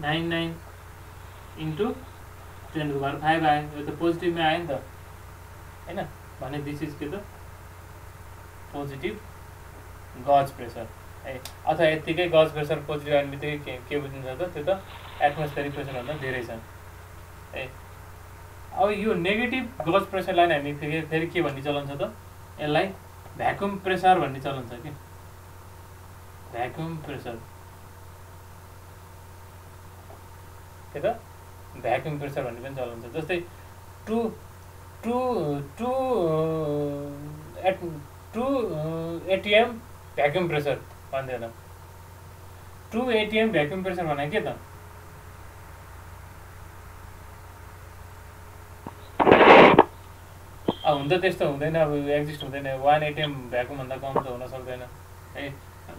nine nine into टेनको पावर फाइभ आयो यो त पोजिटिभमै आयो नि त होइन भने दिस इज के त पोजिटिभ गज प्रेसर है अथवा यत्तिकै गज प्रेसर पोजिटिभ आउने बित्तिकै के बुझिन्छ त त्यो त एटमोस्फेरिक प्रेसरभन्दा धेरै छ। है अब यो नेगेटिभ गज प्रेसरलाई नै हामी फेरि फेरि के भन्ने चलन छ त? यसलाई भ्याकुम प्रेसर भन्ने चलन छ कि? भ्याकुम प्रेसर के त भ्याकुम प्रेसर भन्ने छ जस्तै two two two eight two ATM vacuum pressure त टु एटिएम भ्याकुम प्रेसर भने के त अब हुन त त्यस्तो अब एक्जिस्ट हुँदैन वान एटिएम भ्याकुमभन्दा कम त हुन है?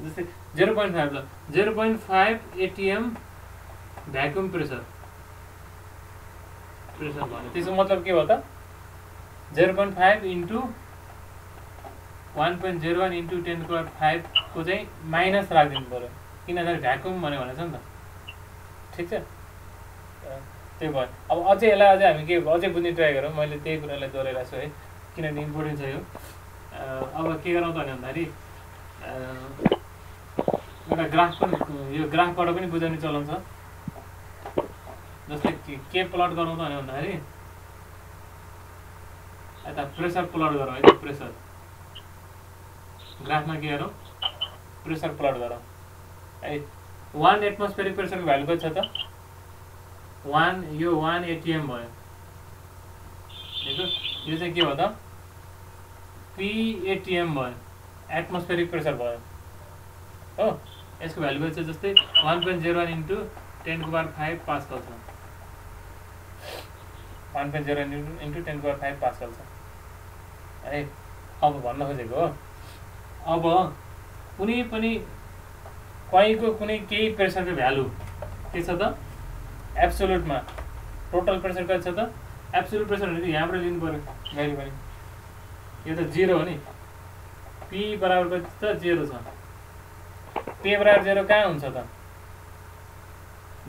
जस्तै जेरो पोइन्ट फाइभ ल। Zero point five ATM vacuum pressure pressure भन्यो। त्यसको मतलब के हो त? Zero point five into one point zero one into टेनको पावर फाइभको चाहिँ माइनस राखिदिनु पऱ्यो। किनभने भ्याकुम भन्यो भनेको छ नि त। ठिक छ? अ, त्यो भयो। अब अझै यसलाई अझै हामी के अझै बुझ्ने ट्राई गरौँ। मैले त्यही कुरालाई दोहोऱ्याइरहेको छु है। किनभने इम्पोर्टेन्ट छ यो। अब के गरौँ त भने भन्दाखेरि एउटा ग्राफ पनि यो ग्राफबाट पनि बुझाउने चलन छ। जस्तै के प्लट गरौँ त भने भन्दाखेरि यता प्रेसर प्लट गरौँ है प्रेसर ग्राफमा के गरौँ? प्रेसर प्लट गरौँ। है वान एटमोस्फेरिक प्रेसरको भ्यालु कति छ त? वान यो वान एटिएम भयो। यो चाहिँ के भयो त? पिएटिएम भयो। एटमोस्फेरिक प्रेसर भयो। हो? यसको भ्यालु चाहिँ जस्तै one point zero one into टेनको बार फाइभ पास्कल छ। One point zero into into टेनको बार फाइभ पास्कल छ। है अब भन्न खोजेको हो। अब कुनै पनि कहीँको कुनै केही प्रेसरको भ्यालु के छ त? एब्सोल्युटमा टोटल प्रेसर कति छ त? एब्सोल्युट प्रेसर भनेको यहाँबाट लिनु पऱ्यो। कहिले पनि। यो त जिरो हो नि। पी बराबर कति त जेरो छ। पी बराबर जेरो कहाँ हुन्छ त?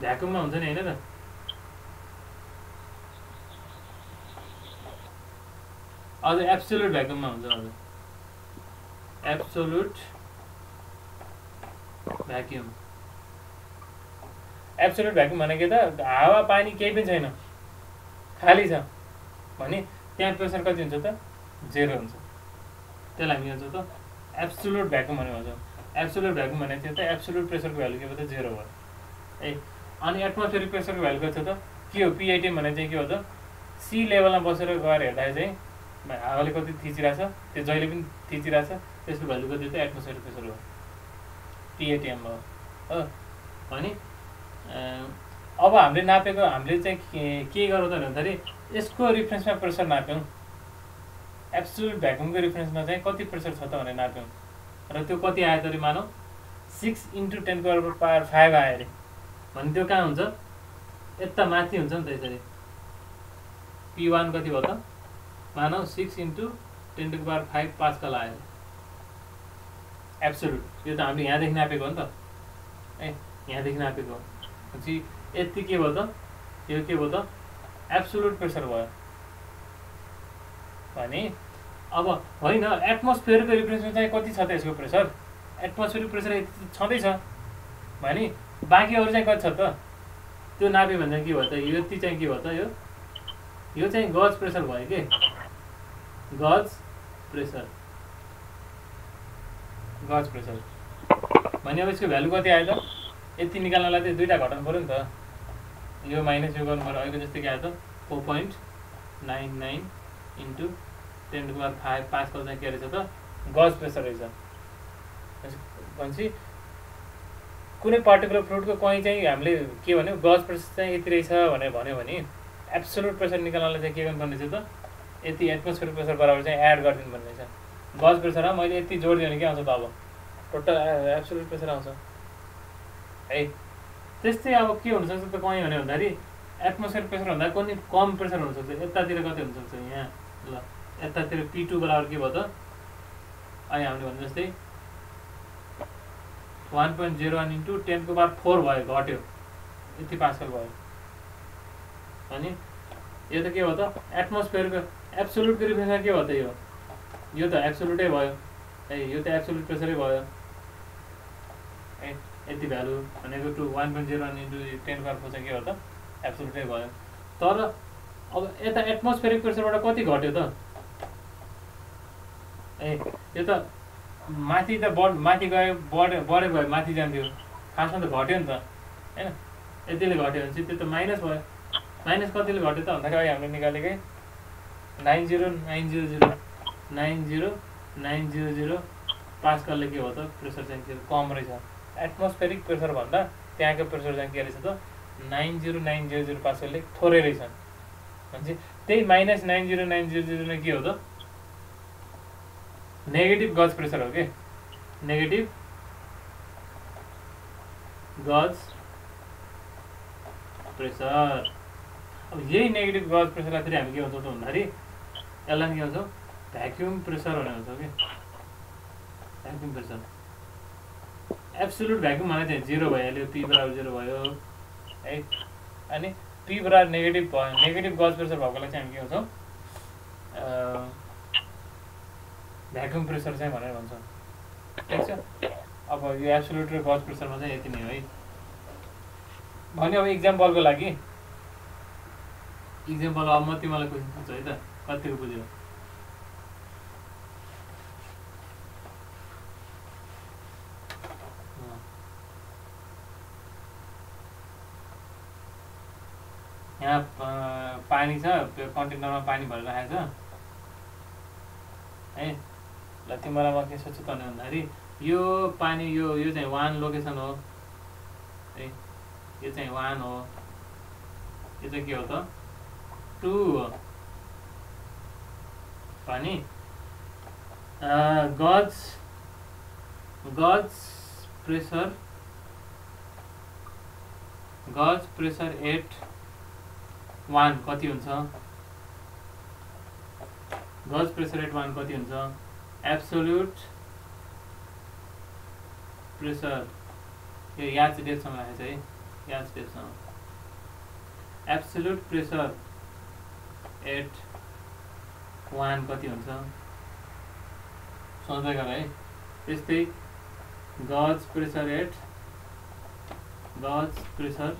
भ्याकुममा हुन्छ नि होइन त? अझ एब्सोल्युट भ्याकुममा हुन्छ हजुर। एब्सोल्युट भ्याक्युम एब्सोल्युट भ्याक्युम भनेको त? हावा पानी केही पनि छैन। खाली छ। भने त्यहाँ प्रेसर कति हुन्छ त? जेरो हुन्छ। त्यसलाई हामी भन्छौँ त एब्सोल्युट भ्याक्युम भनेर भन्छौँ एब्सोल्युट भ्याक्युम भनेको थियो त एब्सोल्युट प्रेसरको भ्यालु के भयो त? जेरो भयो। ए अनि एटमोस्फेरिक प्रेसरको भ्यालु कति छ त के हो? पिआइटिएम भने चाहिँ के हो त? सी लेभलमा बसेर गएर हेर्दाखेरि चाहिँ हावाले कति थिचिरहेछ? त्यो जहिले पनि थिचिरहेछ त्यसको भ्यालु कति त? एटमोस्फेरिक प्रेसर हो पिएटिएम हो? हो भने अब हामीले नापेको हामीले चाहिँ के के गरौँ त भन्दाखेरि यसको रिफरेन्समा प्रेसर नाप्यौँ। एब्सोल्युट भ्याकुमको रिफरेन्समा चाहिँ कति प्रेसर छ त भनेर नाप्यौँ। र त्यो कति आयो त अरे मानौ? सिक्स इन्टु टेनको पावर फाइभ आयो अरे। भने त्यो कहाँ हुन्छ? यता माथि हुन्छ नि त यसरी। पी वान कति भयो त? मानौ six into ten power five pascal आयो एब्सोल्युट यो त हामीले यहाँदेखि नापेको हो नि त। है यहाँदेखि नापेको हो। यति के भयो त? यो के भयो त? एब्सोल्युट प्रेसर भयो। भने अब होइन एटमोस्फियरको रिफ्रेन्समा चाहिँ कति छ त यसको प्रेसर एटमोस्फियरिक प्रेसर यति छँदैछ। भने बाँकी अरू चाहिँ कति छ त? त्यो नाप्यो भने के भयो त? यति चाहिँ के भयो त? यो? यो चाहिँ गज प्रेसर भयो कि? गज प्रेसर गज प्रेसर भने अब यसको भ्यालु कति आयो त? यति निकाल्नलाई चाहिँ दुइटा घटाउनु पऱ्यो नि त। यो माइनस यो गर्नु पऱ्यो। अहिले जस्तै के आयो त? Four point nine nine into ten power five पाँचको चाहिँ के रहेछ त? गज प्रेसर रहेछ। भनेपछि कुनै पर्टिकुलर फ्रुटको कहीँ चाहिँ हामीले के भन्यो? गज प्रेसर चाहिँ यति रहेछ भनेर भन्यो भने एब्सोल्युट प्रेसर निकाल्नलाई चाहिँ के गर्नुपर्ने रहेछ त? यति एटमोस्फियर प्रेसर बराबर चाहिँ एड गरिदिनु पर्ने रहेछ। गज प्रेसरमा मैले यति जोड दियो भने के आउँछ त अब टोटल एब्सोल्युट प्रेसर आउँछ। है? त्यस्तै अब के हुनसक्छ त कहीँ भने भन्दाखेरि एटमोस्फियर प्रेसर भन्दा कुनै कम प्रेसर हुनसक्छ। यतातिर कति हुनसक्छ यहाँ? ल। यतातिर पी टू बराबर के भयो त? अहिले हामीले भने जस्तै one point zero one into टेनको बार फोर भयो घट्यो। यति पास्कल भयो। अनि यो त के भयो त? एटमोस्फियरको एब्सोल्युटको रिफ्रेन्समा के भयो त यो? यो त एब्सोल्युटै भयो। ए यो त एब्सोल्युट प्रेसरै भयो। ए यति भ्यालु भनेको two one point zero one into ten power four चाहिँ के हो त? एब्सोल्युटै भयो। तर अब यता एटमोस्फेरिक प्रेसरबाट कति घट्यो त? ए यो त माथि त बढ माथि गयो बढ्यो बढ्यो भयो माथि जान्थ्यो। खासमा त घट्यो नि त। होइन? यतिले घट्यो भने चाहिँ त्यो त माइनस भयो। माइनस कतिले घट्यो त? भन्दाखेरि हामीले निकालेकै nine zero nine zero zero nine zero nine zero zero पास्कलले के हो त? प्रेसर चाहिँ के कम रहेछ। एटमोस्फेरिक प्रेसर भन्दा त्यहाँको प्रेसर चाहिँ के रहेछ त? Nine zero nine zero zero पास्कलले थोरै रहेछ। भनेपछि त्यही minus nine zero nine zero zero नै के हो त? नेगेटिभ गज प्रेसर हो कि नेगेटिभ गज प्रेसर अब यही नेगेटिभ गज प्रेसरलाई फेरि हामी के भन्छौँ त भन्दाखेरि यसलाई के भन्छौँ? भ्याक्युम प्रेसर भनेर भन्छौँ कि भ्याक्युम प्रेसर एब्सोल्युट भ्याक्युम भने चाहिँ जिरो भइहाल्यो पी बराबर जिरो भयो है? अनि पी बराबर नेगेटिभ भयो नेगेटिभ गज प्रेसर भएकोलाई चाहिँ हामी के भन्छौँ? भ्याक्युम प्रेसर चाहिँ भनेर भन्छौँ। ठिक छ? अब यो एब्सोल्युट र गज प्रेसरमा चाहिँ यति नै हो है। भने अब इक्जाम्पलको लागि। इक्जाम्पल अब म तिमीलाई क्वेसन सोध्छु है त। कतिको बुझ्यो? यहाँ पानी छ त्यो कन्टेनरमा पानी भरेर राखेको छ है? ल तिमीलाई म के सोध्छु त भन्दाखेरि यो पानी यो यो चाहिँ वान लोकेसन हो। है यो चाहिँ वान हो। यो चाहिँ के हो त? टू हो। पानी? गज gauge pressure gauge pressure at one कति हुन्छ? गज प्रेसर एट वान कति हुन्छ? एब्सोल्युट प्रेसर यो याच डेपसँग राखेको छ है। याच डेपसँग एब्सोल्युट प्रेसर एट वान कति हुन्छ? सोच्दै गर है। त्यस्तै gauge pressure at gauge pressure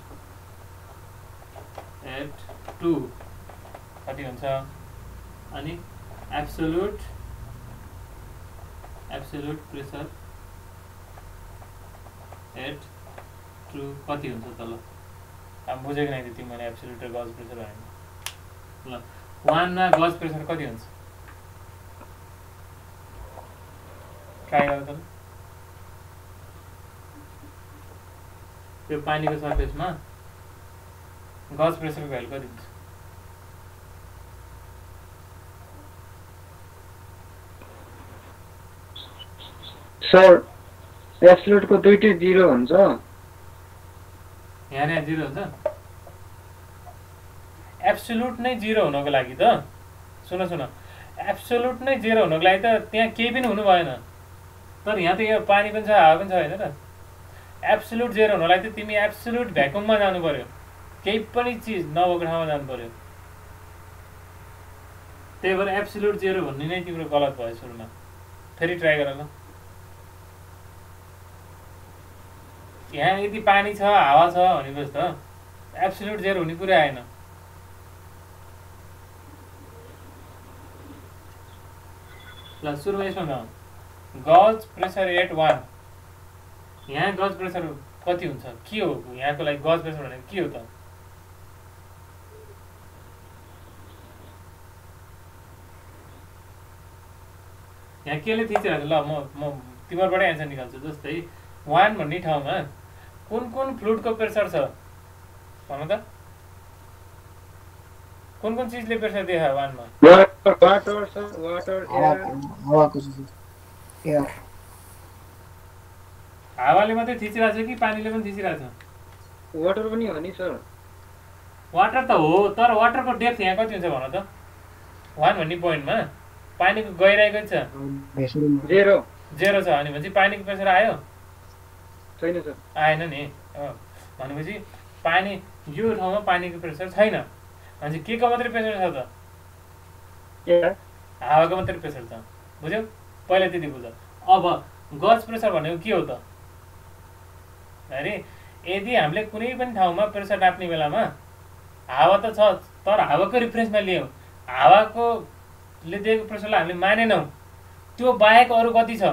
at two कति हुन्छ? अनि absolute absolute pressure at two कति हुन्छ त ल अब बुझेको नै त्यति मैले एब्सोल्युट र गज प्रेसर होइन ल वानमा गज प्रेसर कति हुन्छ? ट्राई गर त यो पानीको सर्फेसमा गज प्रेसरको भ्यालु कति हुन्छ? सर एब्सोल्युटको दुइटै जिरो हुन्छ। यहाँ यहाँ जिरो हुन्छ। एब्सोल्युट नै जिरो हुनको लागि त। सुन सुन। एब्सोल्युट नै जिरो हुनको लागि त त्यहाँ केही पनि हुनु भएन। तर यहाँ त यो पानी पनि छ हावा पनि छ होइन त। एब्सोल्युट जिरो हुनको लागि त तिमी एब्सोल्युट भ्याकुममा जानु पर्यो। केही पनि चिज नभएको ठाउँमा जानु पर्यो। त्यही भएर एब्सोल्युट जिरो भन्ने नै तिम्रो गलत भयो सुरुमा। फेरि ट्राई गर ल। यहाँ यदि पानी छ हावा छ भनेपछि त एब्सोल्युट जेरो हुने कुरै आएन। ल सुरुमा यसमा जाउँ गज प्रेसर एट वान यहाँ गज प्रेसर कति हुन्छ? के हो? यहाँको लागि गज प्रेसर भनेको के हो त? यहाँ केले थिचिरहेको छ? ल म म तिमीहरूबाटै एन्सर निकाल्छु जस्तै वान भन्ने ठाउँमा। कुन कुन फ्लुइडको प्रेसर छ? भन त। कुन कुन चिजले प्रेसर देखायो वानमा? वाटर एयर हावाको एयर हावाले मात्रै थिचिरहेको छ कि पानीले पनि थिचिरहेको छ? वाटर पनि हो नि सर वाटर त हो तर वाटरको डेप्थ यहाँ कति हुन्छ भन त? वान भन्ने पोइन्टमा पानीको गहिराइकै छ? जेरो जेरो छ भनेपछि पानीको प्रेसर आयो? छैन सर। आएन नि। भनेपछि पानी यो ठाउँमा पानीको प्रेसर छैन। भनेपछि के को मात्रै प्रेसर छ त? हावाको मात्रै प्रेसर छ। बुझ्यौ? पहिला त्यति बुझ अब गज प्रेसर भनेको के हो त? अरे यदि हामीले कुनै पनि ठाउँमा प्रेसर नाप्ने बेलामा हावा त छ तर हावाको रिफरेन्समा लियौँ हावाको ले दिएको प्रेसरलाई हामीले मानेनौँ। त्यो बाहेक अरू कति छ।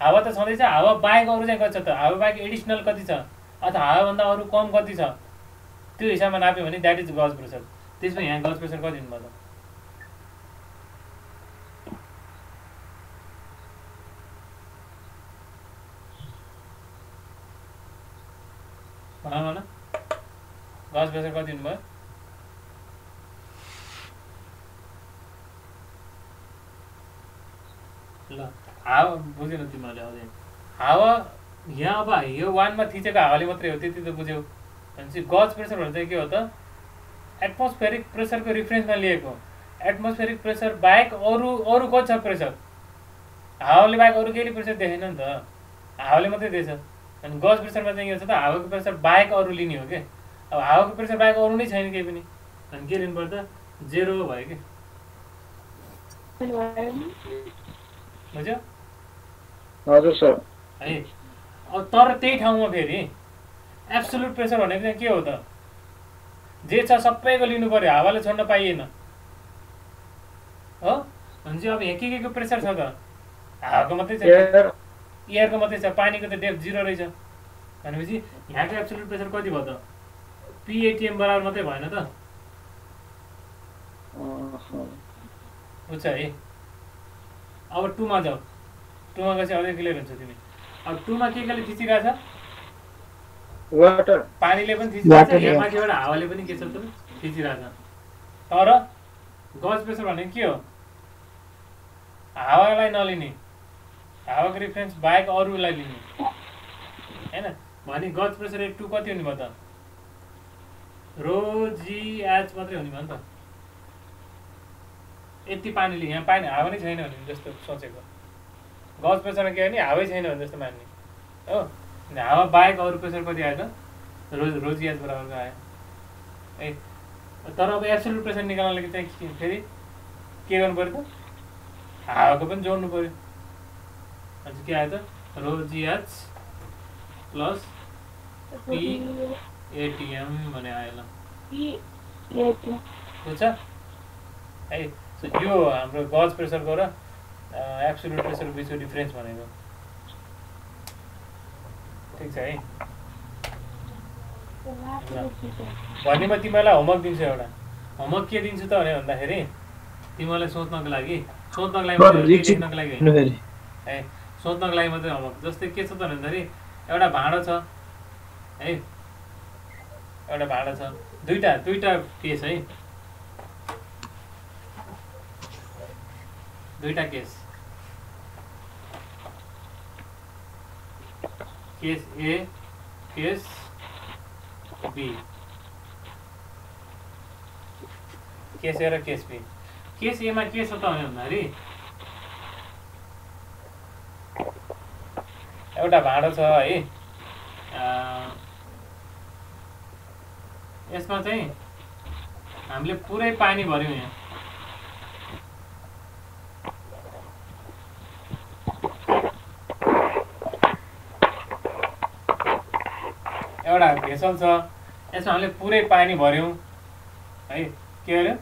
हावा त छँदैछ हावा बाहेक अरू चाहिँ कति छ त? हावा बाहेक एडिसनल कति छ? अथवा हावाभन्दा अरू कम कति छ? त्यो हिसाबमा नाप्यो भने द्याट इज गज प्रेसर त्यसमा यहाँ गज प्रेसर कति हुनुभयो त? भन भन गज प्रेसर कति हुनुभयो? ल। हावा बुझेन तिमीहरूले अझै। हावा यहाँ अब यो वानमा थिचेको हावाले मात्रै हो त्यति त बुझ्यौ। भनेपछि गज प्रेसर भने चाहिँ के हो त? एटमोस्फेरिक प्रेसरको रिफरेन्समा लिएको। एटमोस्फेरिक प्रेसर बाहेक अरू अरू कति छ प्रेसर हावाले बाहेक अरू केही प्रेसर देखेन नि त। हावाले मात्रै दिएछ अनि गज प्रेसरमा चाहिँ के हुन्छ त? हावाको प्रेसर बाहेक अरू लिने हो कि? अब हावाको प्रेसर बाहेक अरू नै छैन केही पनि। अनि के लिनु पर्छ जेरो भयो कि? बुझ्यो? हजुर सर। है? तर त्यही ठाउँमा फेरि एब्सोल्युट प्रेसर भनेको चाहिँ के हो त? जे छ सबैको लिनु पर्यो हावाले छोड्न पाइएन। हो? भने चाहिँ अब यहाँ के के को प्रेसर छ त? हावाको मात्रै छ। एयर एयरको मात्रै छ। पानीको त डेप्थ जिरो रहेछ। भनेपछि यहाँको एब्सोल्युट प्रेसर कति भयो त? पिएटिएम बराबर मात्रै भएन त। बुझ्छ है? अब टुमा जाऊ। टूमा गएपछि अझै क्लियर हुन्छ तिमी अब टूमा के केले थिचिरहेछ वाटर पानीले पनि थिचिरहेछ यहाँ. माथिबाट हावाले पनि के छ त थिचिरहेछ तर गज प्रेसर भनेको के हो? हावालाई नलिने हावाको रिफरेन्स बाहेक अरूलाई लिने होइन भने गज प्रेसर रेट टू कति हुने भयो त रो जिएच मात्रै हुने भयो नि त यति पानीले यहाँ पानी हावा नै छैन भने जस्तो सोचेको गज प्रेसरमा के भने हावै छैन भने जस्तो मान्ने। हो? अनि हावा बाहेक अरू प्रेसर कति आयो त रोज रोजियाज बराबरको आयो। ए तर अब एब्सोल्युट प्रेसर निकाल्नको लागि चाहिँ फेरि के गर्नु पऱ्यो त? हावाको पनि जोड्नु पऱ्यो। अनि के आयो त? रोजियाज प्लस पी एटिएम भने आयो ल। बुझ्छ? है? सो यो हाम्रो गज प्रेसरको र एब्सोल्युट प्रेसरको बिचको डिफ्रेन्स भनेको ठिक छ है भने म तिमीलाई होमवर्क दिन्छु एउटा होमवर्क के दिन्छु त भने भन्दाखेरि तिमीलाई सोध्नको लागि सोध्नको लागि। लेख्नको लागि है सोध्नको लागि मात्रै होमवर्क जस्तै के छ त भन्दाखेरि एउटा भाँडो छ है एउटा भाँडो छ दुईवटा दुईवटा केस है दुईवटा case case A case B case A र केस बी केस एमा के छ त भने भन्दाखेरि एउटा भाँडो छ है। यसमा चाहिँ हामीले पुरै पानी भऱ्यौँ यहाँ। एउटा भेसल छ यसमा हामीले पुरै पानी भऱ्यौँ है के अरे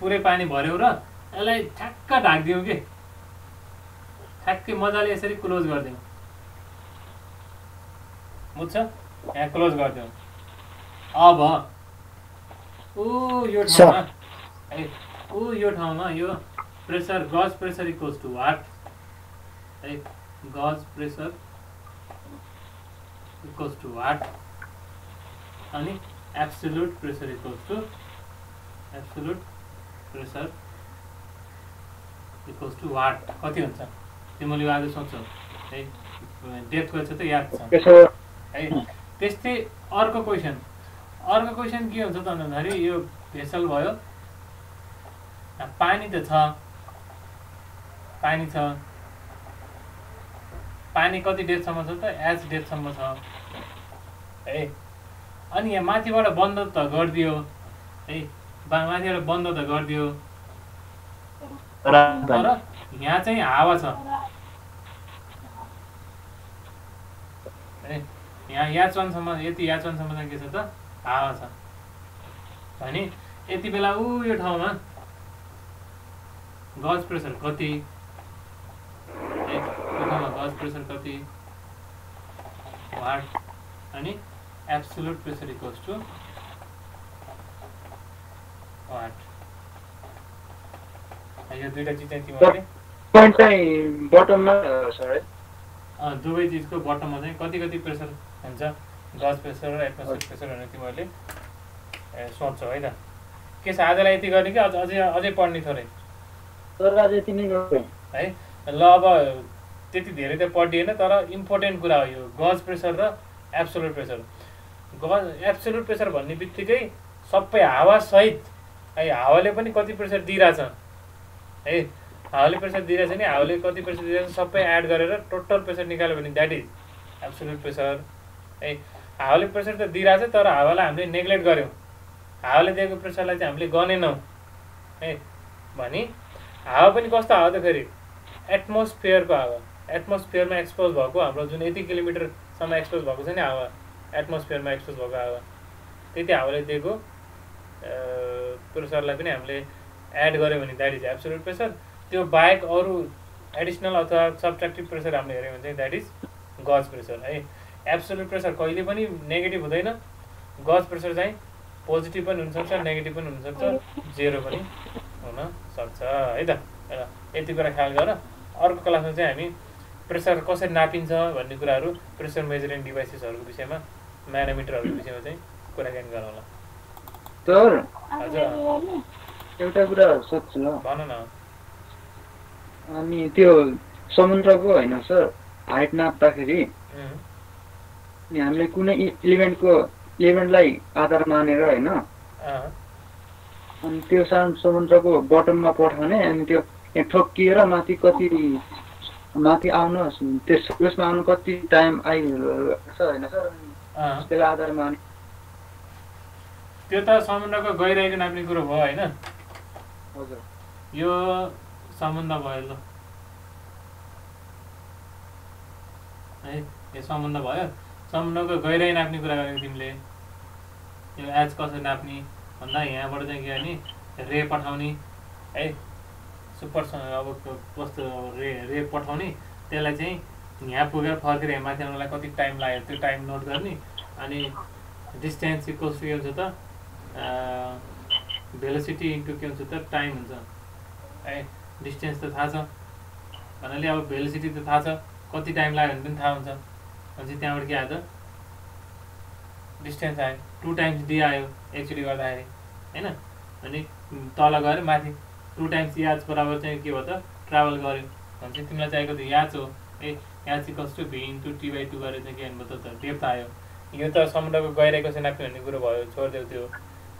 पुरै पानी भऱ्यौँ र यसलाई ठ्याक्क ढाकिदिउँ कि? ठ्याक्कै मजाले यसरी क्लोज गरिदिउँ बुझ्छ? यहाँ क्लोज गरिदिउँ अब ऊ यो ठाउँमा है ऊ यो ठाउँमा यो pressure gauge pressure equals to what? है gauge pressure equals to what? अनि absolute pressure equals to absolute pressure equals to what कति हुन्छ? तिमीले यो आज सोच्छौ है? डेप्थ कति छ त याद छ। है? त्यस्तै अर्को क्वेसन। अर्को क्वेसन के हुन्छ त भन्दाखेरि यो भेसल भयो। पानी त छ। पानी छ। पानी कति डेप्थसम्म छ त? एच डेप्थसम्म छ। है? अनि यहाँ माथिबाट बन्द त गरिदियो। है माथिबाट बन्द त गरिदियो। तर यहाँ चाहिँ हावा छ। है यहाँ याचवानसम्म यति याचवानसम्म चाहिँ के छ त? हावा छ। भने यति बेला ऊ यो ठाउँमा गज प्रेसर कति? है, यो ठाउँमा गज प्रेसर कति? वाट अनि absolute pressure equals to what यो दुइटा चिज चाहिँ तिमीहरूले पोइन्ट चाहिँ बटममा सर है दुवै चिजको बटममा चाहिँ कति कति प्रेसर हुन्छ? गज प्रेसर र एटमोस्फियर प्रेसर भनेर तिमीहरूले सोध्छौ है त? के छ आजलाई यति गर्ने कि अझ अझै अझै पढ्ने थोरै? है? ल अब त्यति धेरै त पढिएन तर इम्पोर्टेन्ट कुरा हो यो गज प्रेसर र एब्सोल्युट प्रेसर एब्सोल्युट प्रेसर भन्ने बित्तिकै सबै हावासहित है हावाले पनि कति प्रेसर दिइरहेछ है हावाले प्रेसर दिइरहेछ नि हावाले कति प्रेसर दिइरहेछ सबै एड गरेर टोटल प्रेसर निकाल्यो भने द्याट इज एब्सोल्युट प्रेसर है। हावाले प्रेसर त दिइरहेछ तर हावालाई हामीले नेग्लेक्ट गऱ्यौँ। हावाले दिएको प्रेसरलाई चाहिँ हामीले गनेनौँ है। भने हावा पनि कस्तो हावा त फेरि? एटमोस्फियरको हावा। एटमोस्फियरमा एक्सपोज भएको हाम्रो जुन यति किलोमिटरसम्म एक्सपोज भएको छ नि हावा। एटमोस्फियरमा एक्सपोज भएको हावा त्यति हावाले दिएको। प्रेसरलाई पनि हामीले एड गऱ्यो भने द्याट इज एब्सोल्युट प्रेसर त्यो बाहेक अरू एडिसनल अथवा सब्ट्राक्टिभ प्रेसर हामीले हेऱ्यौँ भने चाहिँ द्याट इज गज प्रेसर है। एब्सोल्युट प्रेसर कहिले पनि नेगेटिभ हुँदैन। गज प्रेसर चाहिँ पोजिटिभ पनि हुनसक्छ नेगेटिभ पनि हुनसक्छ जेरो पनि हुन सक्छ है त। यति कुरा ख्याल गर। अर्को क्लासमा चाहिँ हामी प्रेसर कसरी नापिन्छ भन्ने कुराहरू प्रेसर मेजरिङ डिभाइसेसहरूको विषयमा म्यानोमिटरहरूको विषयमा चाहिँ कुराकानी गरौँला सर एउटा कुरा सोध्छु भन न। अनि त्यो समुद्रको होइन सर हाइट नाप्दाखेरि उम्, अनि हामीले कुनै इलिमेन्टको इलिमेन्टलाई आधार मानेर होइन। अँ, अनि त्यो सानो समुद्रको बटममा पठाउने अनि त्यो यहाँ ठोक्किएर माथि कति माथि आउनु त्यस त्यसमा आउनु कति टाइम आइरहेछ होइन सर। त्यसलाई आधार माने त्यो त समुद्रको गहिराइको नाप्ने कुरो भयो होइन? हजुर। यो समुद्र भयो ल। है यो समुद्र भयो। समुद्रको गहिराइ नाप्ने कुरा गरेको तिमीले। यो एच कसरी नाप्ने? भन्दा यहाँबाट चाहिँ के गर्ने? रे पठाउने। है सुपर अब कस्तो रे रे पठाउने। त्यसलाई चाहिँ यहाँ पुगेर फर्केर माथि आउनलाई कति टाइम लाग्यो त्यो टाइम नोट गर्ने। अनि डिस्टेन्स इक्वल्स के हुन्छ त भेलोसिटी इन्टु के हुन्छ त टाइम हुन्छ। है डिस्टेन्स त थाहा छ। भन्नाले अब भेलोसिटी त थाहा छ। कति टाइम लाग्यो भने पनि थाहा हुन्छ। भनेपछि त्यहाँबाट के आयो त डिस्टेन्स आयो। टु टाइम्स डी आयो। एकचोटि गर्दाखेरि। होइन? अनि तल गएर माथि। टु टाइम्स याच बराबर चाहिँ के भयो त? ट्राभल गऱ्यो। भनेपछि तिमीलाई चाहिएको त याच हो। ए each two V into T by two गरेर चाहिँ के भन्नु त? डेप्थ आयो। यो त समुद्रको चाहिँ नाप्ने भन्ने कुरो भयो छोडिदेऊ त्यो।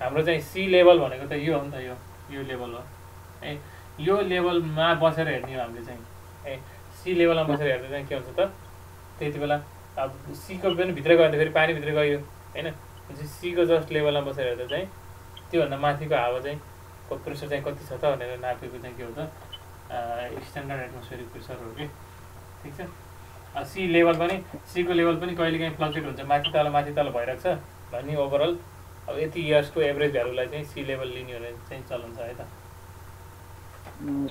हाम्रो चाहिँ सी लेभल भनेको त यो हो नि त यो। यो लेभल हो। है यो लेभलमा बसेर हेर्ने हो हामीले चाहिँ। है सी लेभलमा बसेर हेर्दा चाहिँ के हुन्छ त? त्यति बेला अब सीको पनि भित्र गयो भने फेरि पानीभित्र गयो होइन? सीको जस्ट लेभलमा बसेर हेर्दा चाहिँ त्योभन्दा माथिको हावा चाहिँ प्रेसर चाहिँ कति छ त भनेर नापेको चाहिँ के हो त? स्ट्यान्डर्ड एटमोस्फेरिक प्रेसर हो कि? ठिक छ? सी लेभल पनि सीको लेभल पनि कहिले काहीँ फ्लक्चुएट हुन्छ। माथि तल माथि तल भइरहेको छ भन्ने ओभरअल अब यति इयर्सको एभरेज भ्यालुलाई चाहिँ सी लेभल लिने भने चाहिँ चलन छ है त।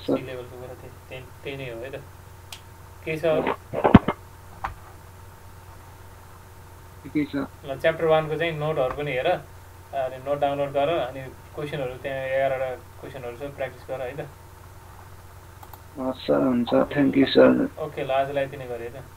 सी लेभलको कुरा त्यही त्यही नै हो है त। केही छ? ल च्याप्टर वानको चाहिँ नोटहरू पनि हेर। अनि नोट डाउनलोड गर अनि क्वेसनहरू त्यहाँ एघारवटा क्वेसनहरू छ प्र्याक्टिस गर है त। हस् सर हुन्छ। थ्याङ्क यू सर ओके ल आजलाई यति नै गरेँ है त।